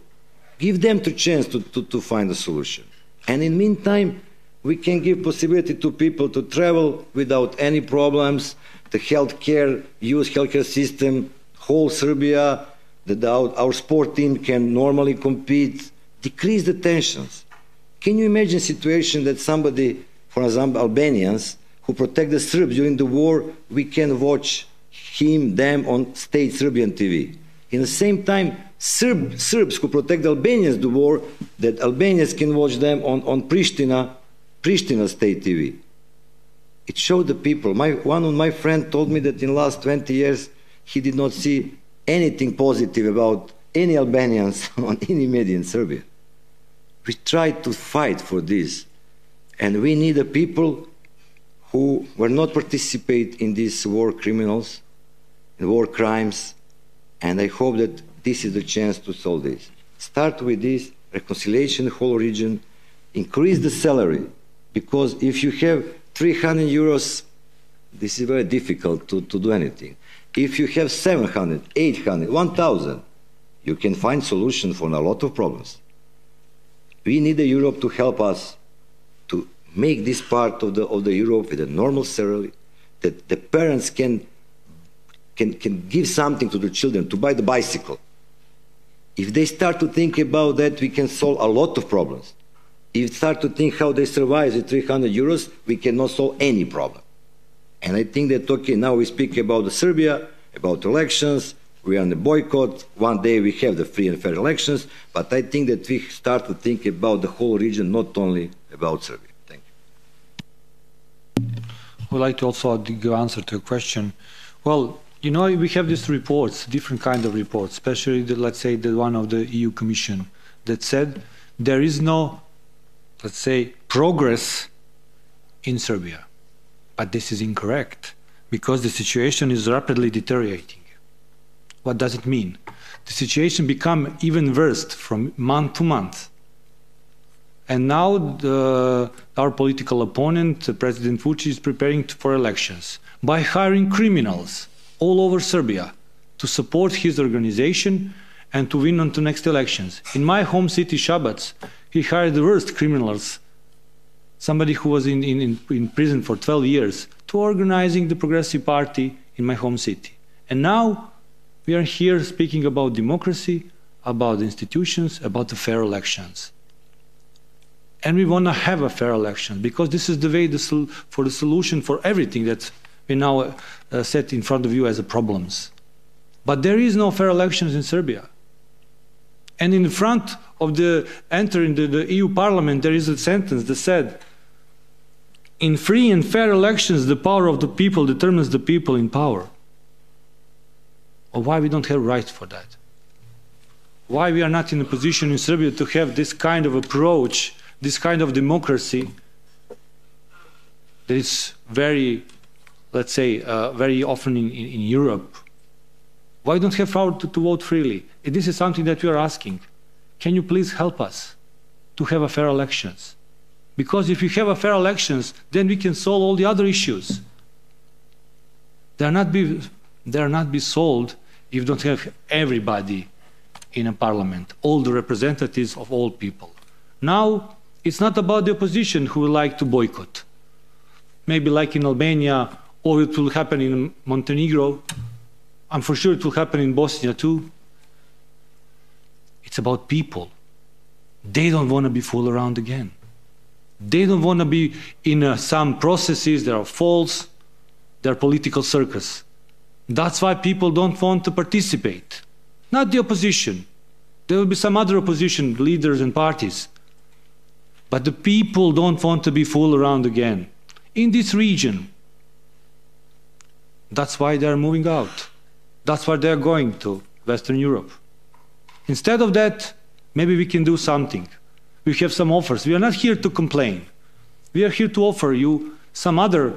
[SPEAKER 5] Give them the chance to, to, to find a solution. And in meantime, we can give possibility to people to travel without any problems, the healthcare, use healthcare system, whole Serbia, that our, our sport team can normally compete, decrease the tensions. Can you imagine a situation that somebody, for example, Albanians, who protect the Serbs during the war, we can watch him, them on state Serbian TV. In the same time, Serb, Serbs who protect Albanians the war, that Albanians can watch them on, on Pristina, Pristina state TV. It showed the people. My, one of my friends told me that in the last 20 years he did not see anything positive about any Albanians on any media in Serbia. We tried to fight for this, and we need the people who will not participate in these war criminals, in war crimes, and I hope that this is the chance to solve this. Start with this reconciliation, whole region, increase the salary, because if you have 300 euros, this is very difficult to, to do anything. If you have 700, 800, 1000, you can find solution for a lot of problems. We need the Europe to help us to make this part of the, of the Europe with a normal salary, that the parents can, can, can give something to the children to buy the bicycle. If they start to think about that, we can solve a lot of problems. If you start to think how they survive with 300 euros, we cannot solve any problem. And I think that, okay, now we speak about Serbia, about elections, we are in the boycott. One day we have the free and fair elections, but I think that we start to think about the whole region, not only about Serbia. Thank you.
[SPEAKER 4] I would like to also give answer to a question. Well, you know, we have these reports, different kind of reports, especially the, let's say the one of the EU Commission that said there is no, let's say, progress in Serbia. But this is incorrect because the situation is rapidly deteriorating. What does it mean? The situation become even worse from month to month. And now the, our political opponent, President Vucic, is preparing for elections by hiring criminals all over Serbia to support his organization and to win on the next elections. In my home city, Shabac, he hired the worst criminals, somebody who was in, in, in prison for 12 years, to organizing the Progressive Party in my home city. And now we are here speaking about democracy, about institutions, about the fair elections. And we want to have a fair election because this is the way the for the solution for everything that we now uh, set in front of you as problems. But there is no fair elections in Serbia. And in front of the entering the, the EU Parliament, there is a sentence that said, "In free and fair elections, the power of the people determines the people in power." Or why we don't have rights for that? Why we are not in a position in Serbia to have this kind of approach, this kind of democracy that is very let's say, uh, very often in, in, in, Europe. Why don't have power to, to vote freely? This is something that we are asking. Can you please help us to have a fair elections? Because if you have a fair elections, then we can solve all the other issues. They are not be, they are not be solved if you don't have everybody in a parliament, all the representatives of all people. Now, It's not about the opposition who would like to boycott. Maybe like in Albania, or it will happen in Montenegro. I'm for sure it will happen in Bosnia too. It's about people. They don't want to be fooled around again. They don't want to be in uh, some processes that are false, they're political circus. That's why people don't want to participate. Not the opposition. There will be some other opposition leaders and parties. But the people don't want to be fooled around again. In this region, that's why they're moving out. That's why they're going to Western Europe. Instead of that, maybe we can do something. We have some offers. We are not here to complain. We are here to offer you some other,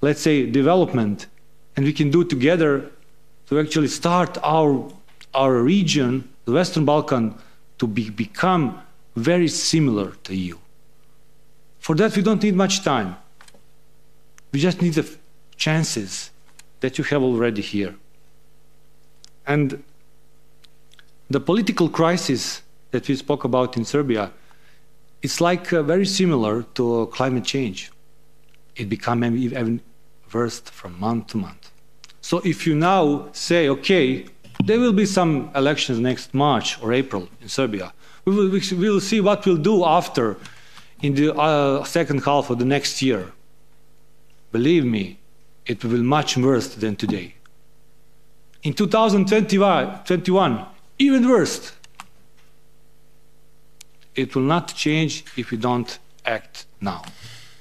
[SPEAKER 4] let's say, development, and we can do together to actually start our, our region, the Western Balkan, to be, become very similar to you. For that, we don't need much time. We just need the chances that you have already here. And the political crisis that we spoke about in Serbia, it's like uh, very similar to climate change. It becomes even worse from month to month. So if you now say, okay, there will be some elections next March or April in Serbia, we will, we will see what we'll do after in the uh, second half of the next year. Believe me, it will be much worse than today. In 2021, even worse. It will not change if we don't act now.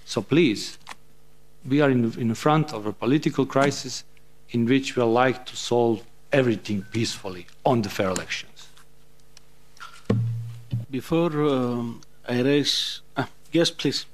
[SPEAKER 4] So please, we are in, in front of a political crisis in which we like to solve everything peacefully on the fair elections.
[SPEAKER 1] Before um, I raise, ah, yes, please.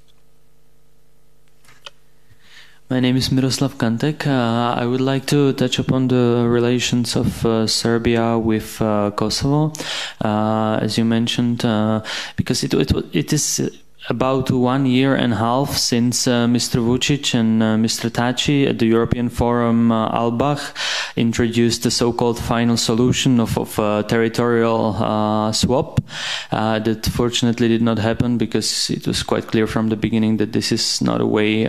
[SPEAKER 8] My name is Miroslav Kantek. Uh, I would like to touch upon the relations of uh, Serbia with uh, Kosovo, uh, as you mentioned, uh, because it, it, it is about one year and a half since uh, Mr. Vucic and uh, Mr. Thaçi at the European Forum uh, Alpbach introduced the so-called final solution of, of uh, territorial uh, swap. Uh, that fortunately did not happen because it was quite clear from the beginning that this is not a way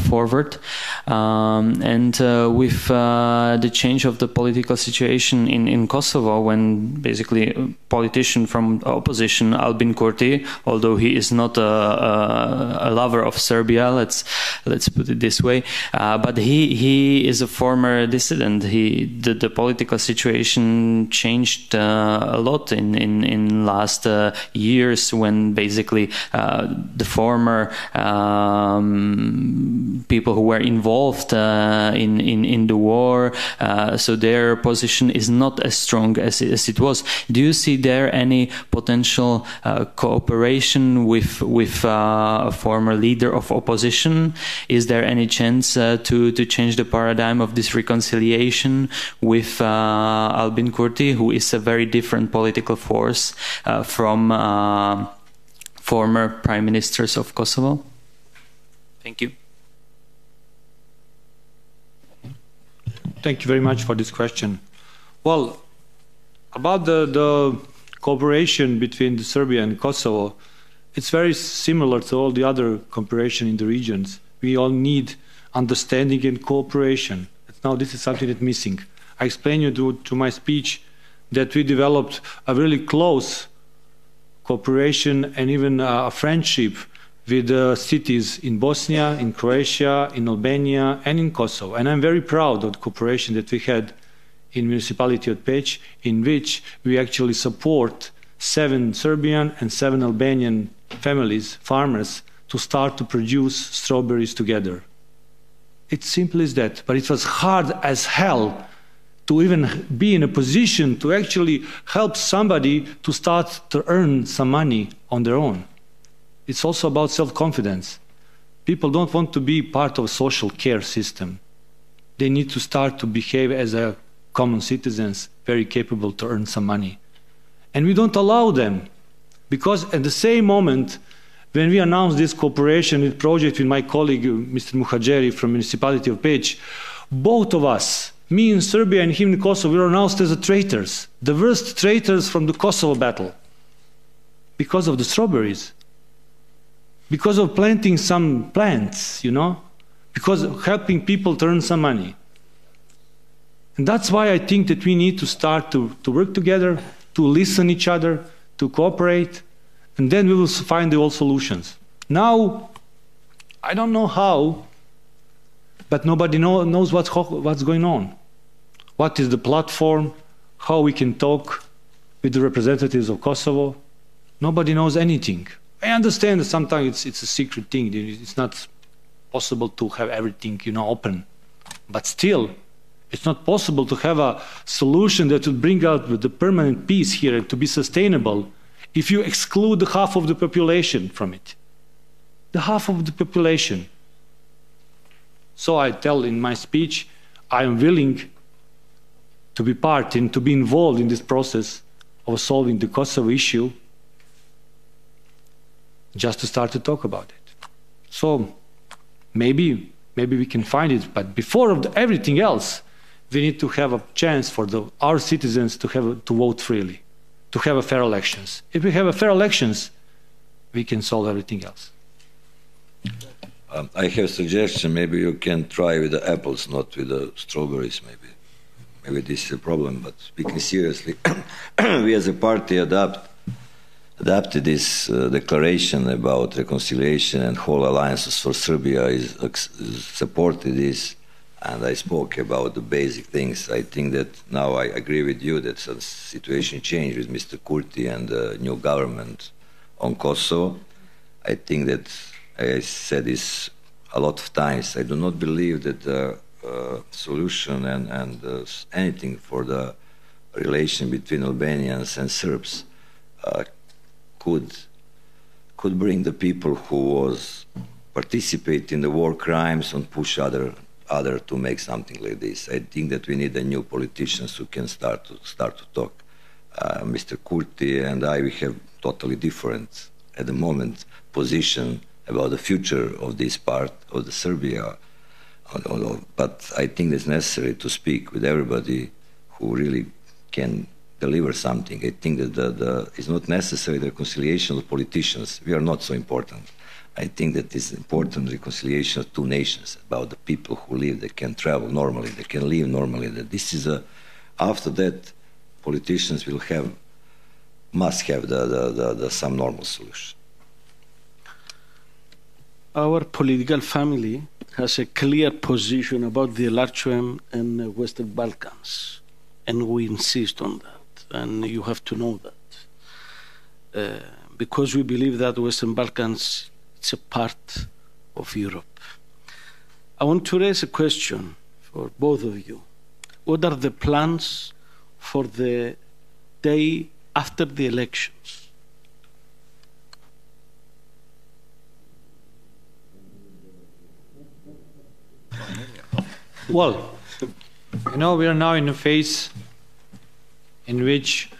[SPEAKER 8] forward. Um, and with the change of the political situation in, in Kosovo, when basically a politician from opposition, Albin Kurti, although he is not a, a, a, lover of Serbia. Let's let's put it this way. Uh, but he he is a former dissident. He the, the political situation changed uh, a lot in in in last uh, years when basically uh, the former um, people who were involved uh, in in in the war, so their position is not as strong as as it was. Do you see there any potential cooperation? With with uh, a former leader of opposition? Is there any chance uh, to to change the paradigm of this reconciliation with uh, Albin Kurti, who is a very different political force uh, from uh, former prime ministers of Kosovo? Thank you.
[SPEAKER 4] Thank you very much for this question. Well, about the, the cooperation between Serbia and Kosovo, it's very similar to all the other cooperation in the regions. We all need understanding and cooperation. Now this is something that's missing. I explained you to, to my speech that we developed a really close cooperation and even a friendship with the cities in Bosnia, in Croatia, in Albania, and in Kosovo. And I'm very proud of the cooperation that we had in municipality of Peć, in which we actually support seven Serbian and seven Albanian families, farmers, to start to produce strawberries together. It's simple as that, but it was hard as hell to even be in a position to actually help somebody to start to earn some money on their own. It's also about self-confidence. People don't want to be part of a social care system. They need to start to behave as a common citizens, very capable to earn some money. And we don't allow them because at the same moment, when we announced this cooperation project with my colleague, uh, Mr. Muhaxheri from municipality of Peć, both of us, me in Serbia and him in Kosovo, we were announced as the traitors, the worst traitors from the Kosovo battle. because of the strawberries, because of planting some plants, you know, because of helping people to earn some money. And that's why I think that we need to start to, to work together, to listen to each other, to cooperate, and then we will find the all solutions. Now, I don't know how, but nobody know, knows what's, what's going on. What is the platform? How we can talk with the representatives of Kosovo? Nobody knows anything. I understand that sometimes it's, it's a secret thing. It's not possible to have everything, you know, open. But still, it's not possible to have a solution that would bring out the permanent peace here and to be sustainable if you exclude the half of the population from it. The half of the population. So I tell in my speech, I am willing to be part and to be involved in this process of solving the Kosovo issue just to start to talk about it. So maybe maybe we can find it, but before everything else, we need to have a chance for the, our citizens to have to vote freely, to have a fair elections. If we have a fair elections, we can solve everything else.
[SPEAKER 5] Um, I have a suggestion. Maybe you can try with the apples, not with the strawberries. Maybe, maybe this is a problem. But speaking seriously, we as a party adopt adopted this uh, declaration about reconciliation and whole alliances for Serbia is, uh, supported this and I spoke about the basic things. I think that now I agree with you that the situation changed with Mr. Kurti and the new government on Kosovo. I think that I said this a lot of times. I do not believe that the uh, solution and, and uh, anything for the relation between Albanians and Serbs uh, could could bring the people who was participate in the war crimes and push other other to make something like this. I think that we need a new politicians who can start to start to talk. Uh, Mr. Kurti and I we have totally different at the moment position about the future of this part of the Serbia. But I think it's necessary to speak with everybody who really can deliver something. I think that the, the, it's not necessary the reconciliation of politicians. We are not so important. I think that it's important reconciliation of two nations about the people who live, they can travel normally, they can live normally. That this is a, after that, politicians will have, must have the, the, the, the some normal solution.
[SPEAKER 1] Our political family has a clear position about the in the Western Balkans, and we insist on that, and you have to know that. Uh, because we believe that Western Balkans it's a part of Europe. I want to raise a question for both of you. What are the plans for the day after the elections?
[SPEAKER 4] Well, you know, we are now in a phase in which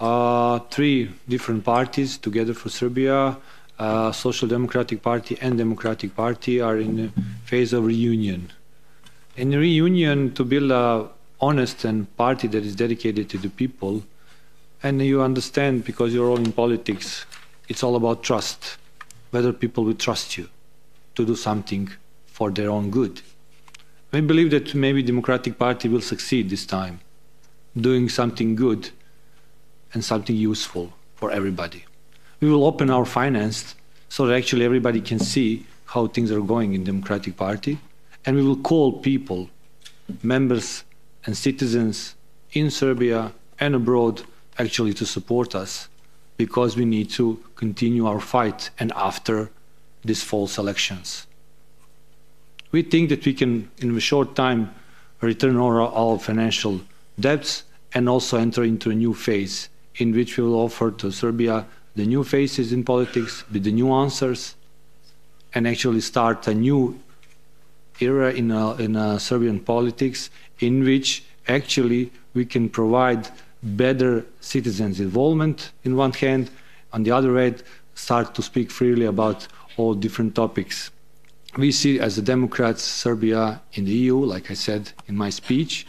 [SPEAKER 4] uh, three different parties, Together for Serbia, uh, Social Democratic Party and Democratic Party are in a phase of reunion. In reunion, to build a honest and party that is dedicated to the people, and you understand because you're all in politics, it's all about trust, whether people will trust you to do something for their own good. We believe that maybe Democratic Party will succeed this time, doing something good and something useful for everybody we will open our finance so that actually everybody can see how things are going in Democratic Party, and we will call people, members and citizens in Serbia and abroad actually to support us because we need to continue our fight and after these false elections. We think that we can, in a short time, return all our financial debts and also enter into a new phase in which we will offer to Serbia the new faces in politics, with the new answers, and actually start a new era in, a, in a Serbian politics in which actually we can provide better citizens' involvement in one hand, on the other hand, start to speak freely about all different topics. We see as the Democrats Serbia in the EU, like I said in my speech,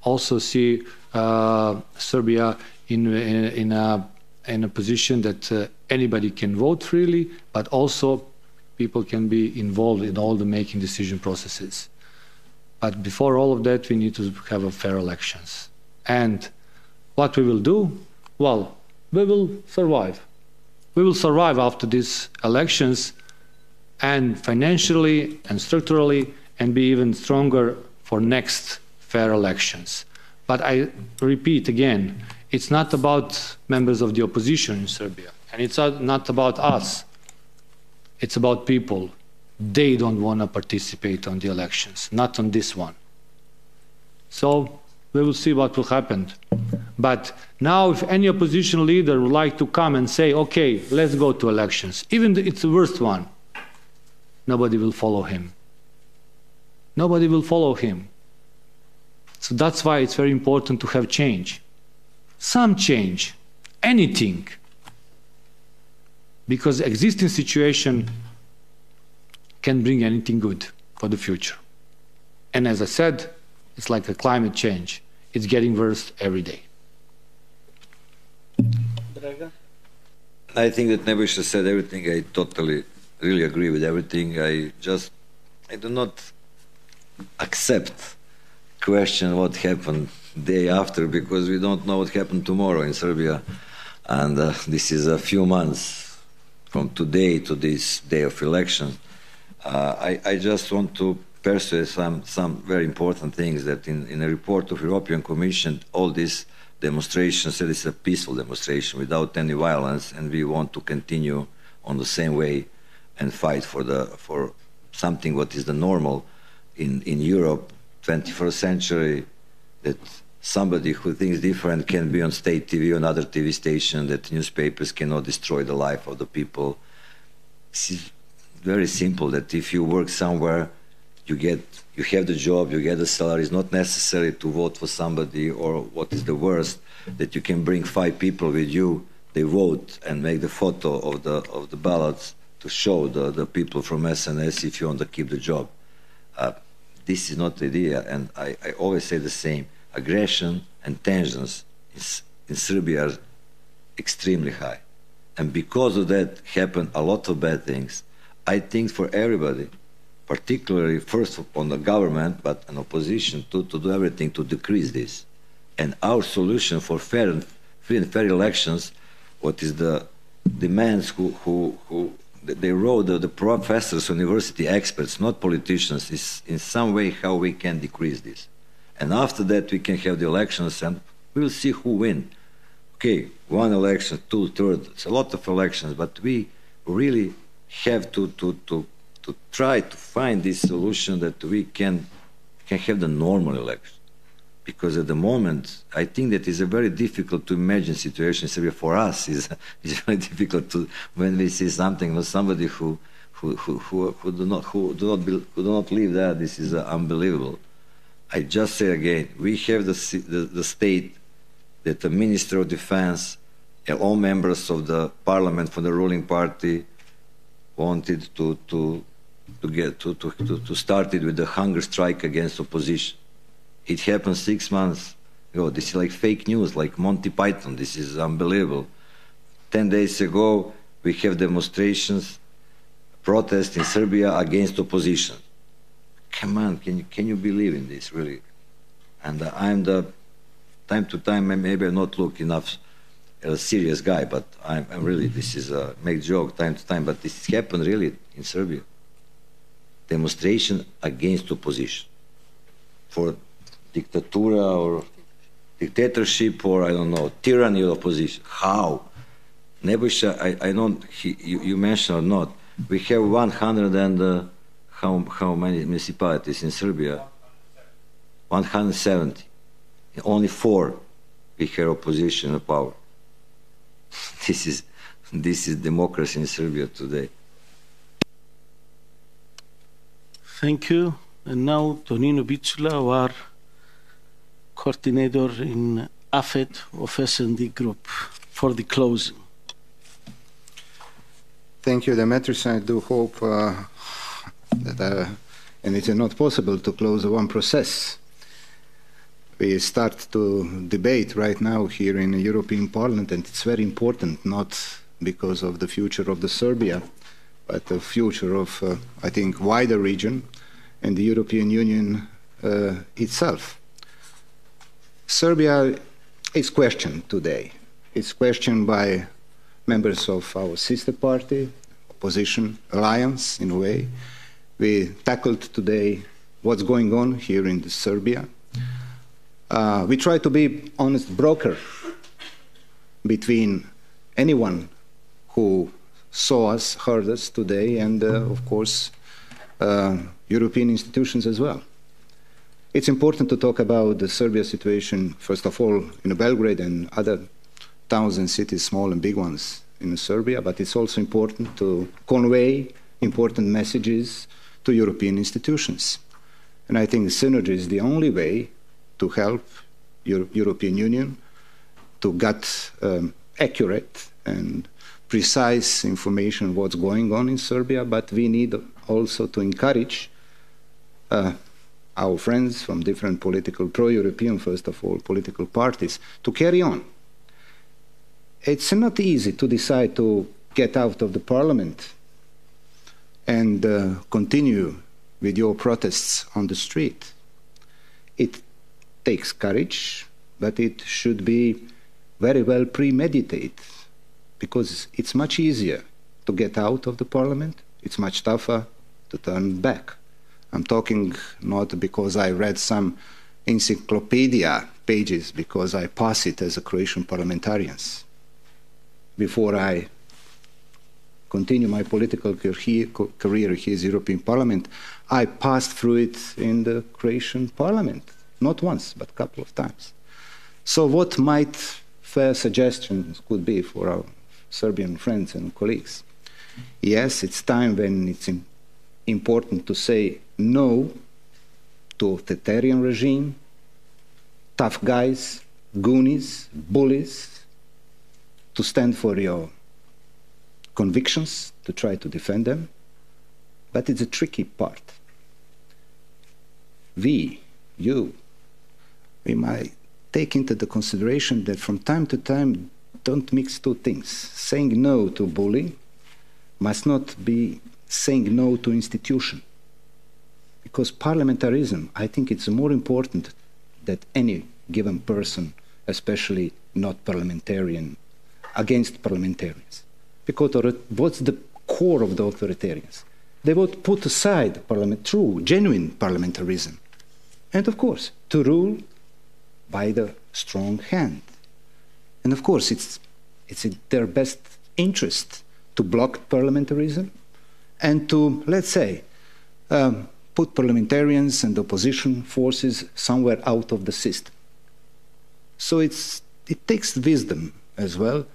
[SPEAKER 4] also see uh, Serbia in, in, in a in a position that uh, anybody can vote freely, but also people can be involved in all the making decision processes. But before all of that, we need to have fair elections. And what we will do? Well, we will survive. We will survive after these elections and financially and structurally and be even stronger for next fair elections. But I repeat again, it's not about members of the opposition in Serbia, and it's not about us. It's about people. They don't want to participate on the elections, not on this one. So we will see what will happen. But now, if any opposition leader would like to come and say, okay, let's go to elections, even if it's the worst one, nobody will follow him. Nobody will follow him. So that's why it's very important to have change. Some change, anything. Because existing situation can bring anything good for the future. And as I said, it's like a climate change. It's getting worse every day.
[SPEAKER 5] I think that Nebojša said everything. I totally, really agree with everything. I just, I do not accept question what happened day after because we don't know what happened tomorrow in Serbia. And uh, this is a few months from today to this day of election. Uh, I, I, just want to pursue some, some very important things that in, in a report of European Commission, all these demonstrations said it's a peaceful demonstration without any violence, and we want to continue on the same way and fight for, the, for something what is the normal in, in Europe 21st century that somebody who thinks different can be on state TV, on other TV station, that newspapers cannot destroy the life of the people. It's very simple that if you work somewhere, you get you have the job, you get the salary. It's not necessary to vote for somebody, or what is the worst, that you can bring five people with you, they vote and make the photo of the of the ballots to show the, the people from SNS if you want to keep the job. Uh, this is not the idea, and I, I always say the same. Aggression and tensions in Serbia are extremely high. And because of that happen a lot of bad things. I think for everybody, particularly first on the government, but an opposition, to, to do everything to decrease this. And our solution for fair and free and fair elections, what is the demands who, who, who they wrote the, the professors, university experts, not politicians, is in some way how we can decrease this. And after that, we can have the elections and we'll see who win. Okay, one election, two, third, it's a lot of elections, but we really have to, to, to, to try to find this solution that we can, can have the normal election because at the moment I think that is a very difficult to imagine situation. Serbia for us is is very difficult to when we see something with somebody who who who who, do not who do not who do not live there. This is uh, unbelievable. I just say again, we have the, the the state that the Minister of Defense and all members of the parliament from the ruling party wanted to to to get to to to, start it with the hunger strike against opposition it happened six months ago. This is like fake news, like Monty Python. This is unbelievable. Ten days ago, we have demonstrations, protests in Serbia against opposition. Come on, can you, can you believe in this, really? And uh, I'm the, time to time, maybe I not look enough a serious guy, but I'm, I'm really, this is a make joke time to time, but this happened really in Serbia. Demonstration against opposition for dictatura or dictatorship or I don't know tyranny of opposition. How? Nebojša, I, I know he, you, you, mentioned or not. We have 100 and uh, how how many municipalities in Serbia? 170. Only four we have opposition of power. This is this is democracy in Serbia today.
[SPEAKER 1] Thank you. And now Tonino Picula, our coordinator in AFET of S&D Group for the closing.
[SPEAKER 9] Thank you, Demetris. I do hope uh, uh, and it is not possible to close one process. We start to debate right now here in the European Parliament, and it's very important not because of the future of the Serbia, but the future of, uh, I think, wider region and the European Union uh, itself. Serbia is questioned today. It's questioned by members of our sister party, opposition alliance, in a way. We tackled today what's going on here in Serbia. Uh, we try to be honest broker between anyone who saw us, heard us today, and uh, of course, uh, European institutions as well. It's important to talk about the Serbia situation, first of all, in Belgrade and other towns and cities, small and big ones in Serbia, but it's also important to convey important messages to European institutions. And I think synergy is the only way to help Euro European Union to get um, accurate and precise information what's going on in Serbia, but we need also to encourage uh, our friends from different political, pro-European, first of all, political parties, to carry on. It's not easy to decide to get out of the parliament and uh, continue with your protests on the street. It takes courage, but it should be very well premeditated because it's much easier to get out of the parliament, it's much tougher to turn back. I'm talking not because I read some encyclopedia pages, because I pass it as a Croatian parliamentarian. Before I continue my political career here in the European Parliament, I passed through it in the Croatian Parliament, not once, but a couple of times. So what might fair suggestions could be for our Serbian friends and colleagues? Yes, it's time when it's important to say no to the authoritarian regime, tough guys, goonies, bullies, to stand for your convictions, to try to defend them. But it's a tricky part. We, you, we might take into the consideration that from time to time don't mix two things. Saying no to bullying must not be saying no to institution. Because parliamentarism, I think it's more important that any given person, especially not parliamentarian, against parliamentarians. Because what's the core of the authoritarians? They would put aside parliament, true, genuine parliamentarism. And of course, to rule by the strong hand. And of course, it's, it's in their best interest to block parliamentarism and to, let's say, um, put parliamentarians and opposition forces somewhere out of the system. So it's, it takes wisdom as well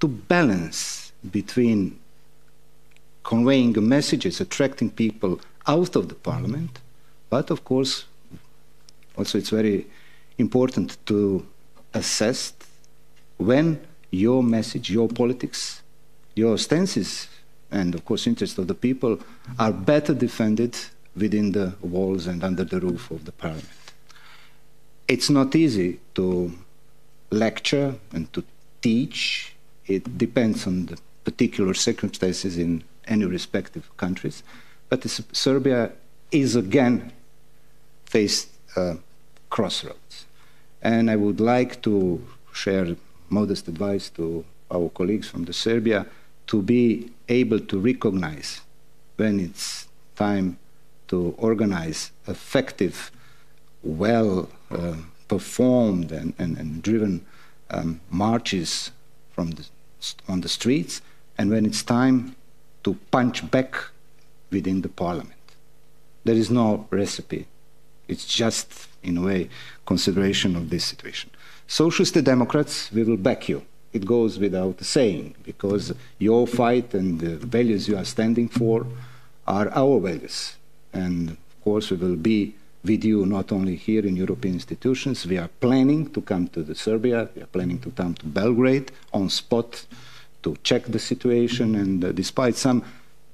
[SPEAKER 9] to balance between conveying messages, attracting people out of the parliament, but of course, also it's very important to assess when your message, your politics, your stances and of course interests of the people are better defended within the walls and under the roof of the parliament. It's not easy to lecture and to teach. It depends on the particular circumstances in any respective countries. But Serbia is again faced a crossroads. And I would like to share modest advice to our colleagues from the Serbia to be able to recognize when it's time to organize effective, well uh, performed and, and, and driven um, marches from the, on the streets, and when it's time to punch back within the parliament. There is no recipe. It's just, in a way, consideration of this situation. Socialist Democrats, we will back you it goes without saying, because your fight and the values you are standing for are our values. And of course, we will be with you not only here in European institutions, we are planning to come to the Serbia, we are planning to come to Belgrade on spot to check the situation. And uh, despite some,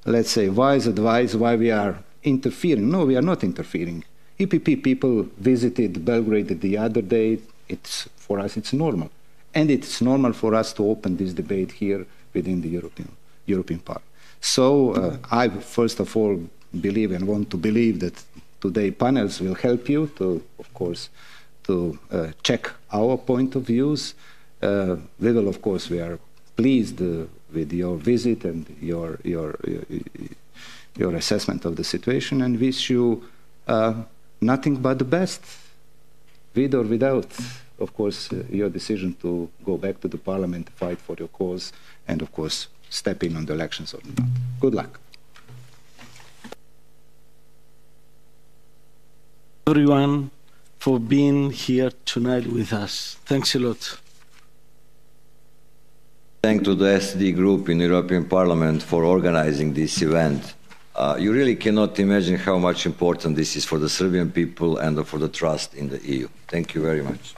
[SPEAKER 9] let's say, wise advice why we are interfering, no, we are not interfering. EPP people visited Belgrade the other day. It's, for us, it's normal. And it's normal for us to open this debate here within the European, European Parliament. So uh, I, first of all, believe and want to believe that today panels will help you to, of course, to uh, check our point of views. Uh, we will, of course, we are pleased uh, with your visit and your, your, your, assessment of the situation and wish you uh, nothing but the best, with or without, of course, uh, your decision to go back to the parliament, fight for your cause, and of course, step in on the elections or not. Good luck.
[SPEAKER 1] Everyone for being here tonight with us. Thanks a lot.
[SPEAKER 5] Thank to the SD group in the European Parliament for organizing this event. Uh, you really cannot imagine how much important this is for the Serbian people and for the trust in the EU. Thank you very much.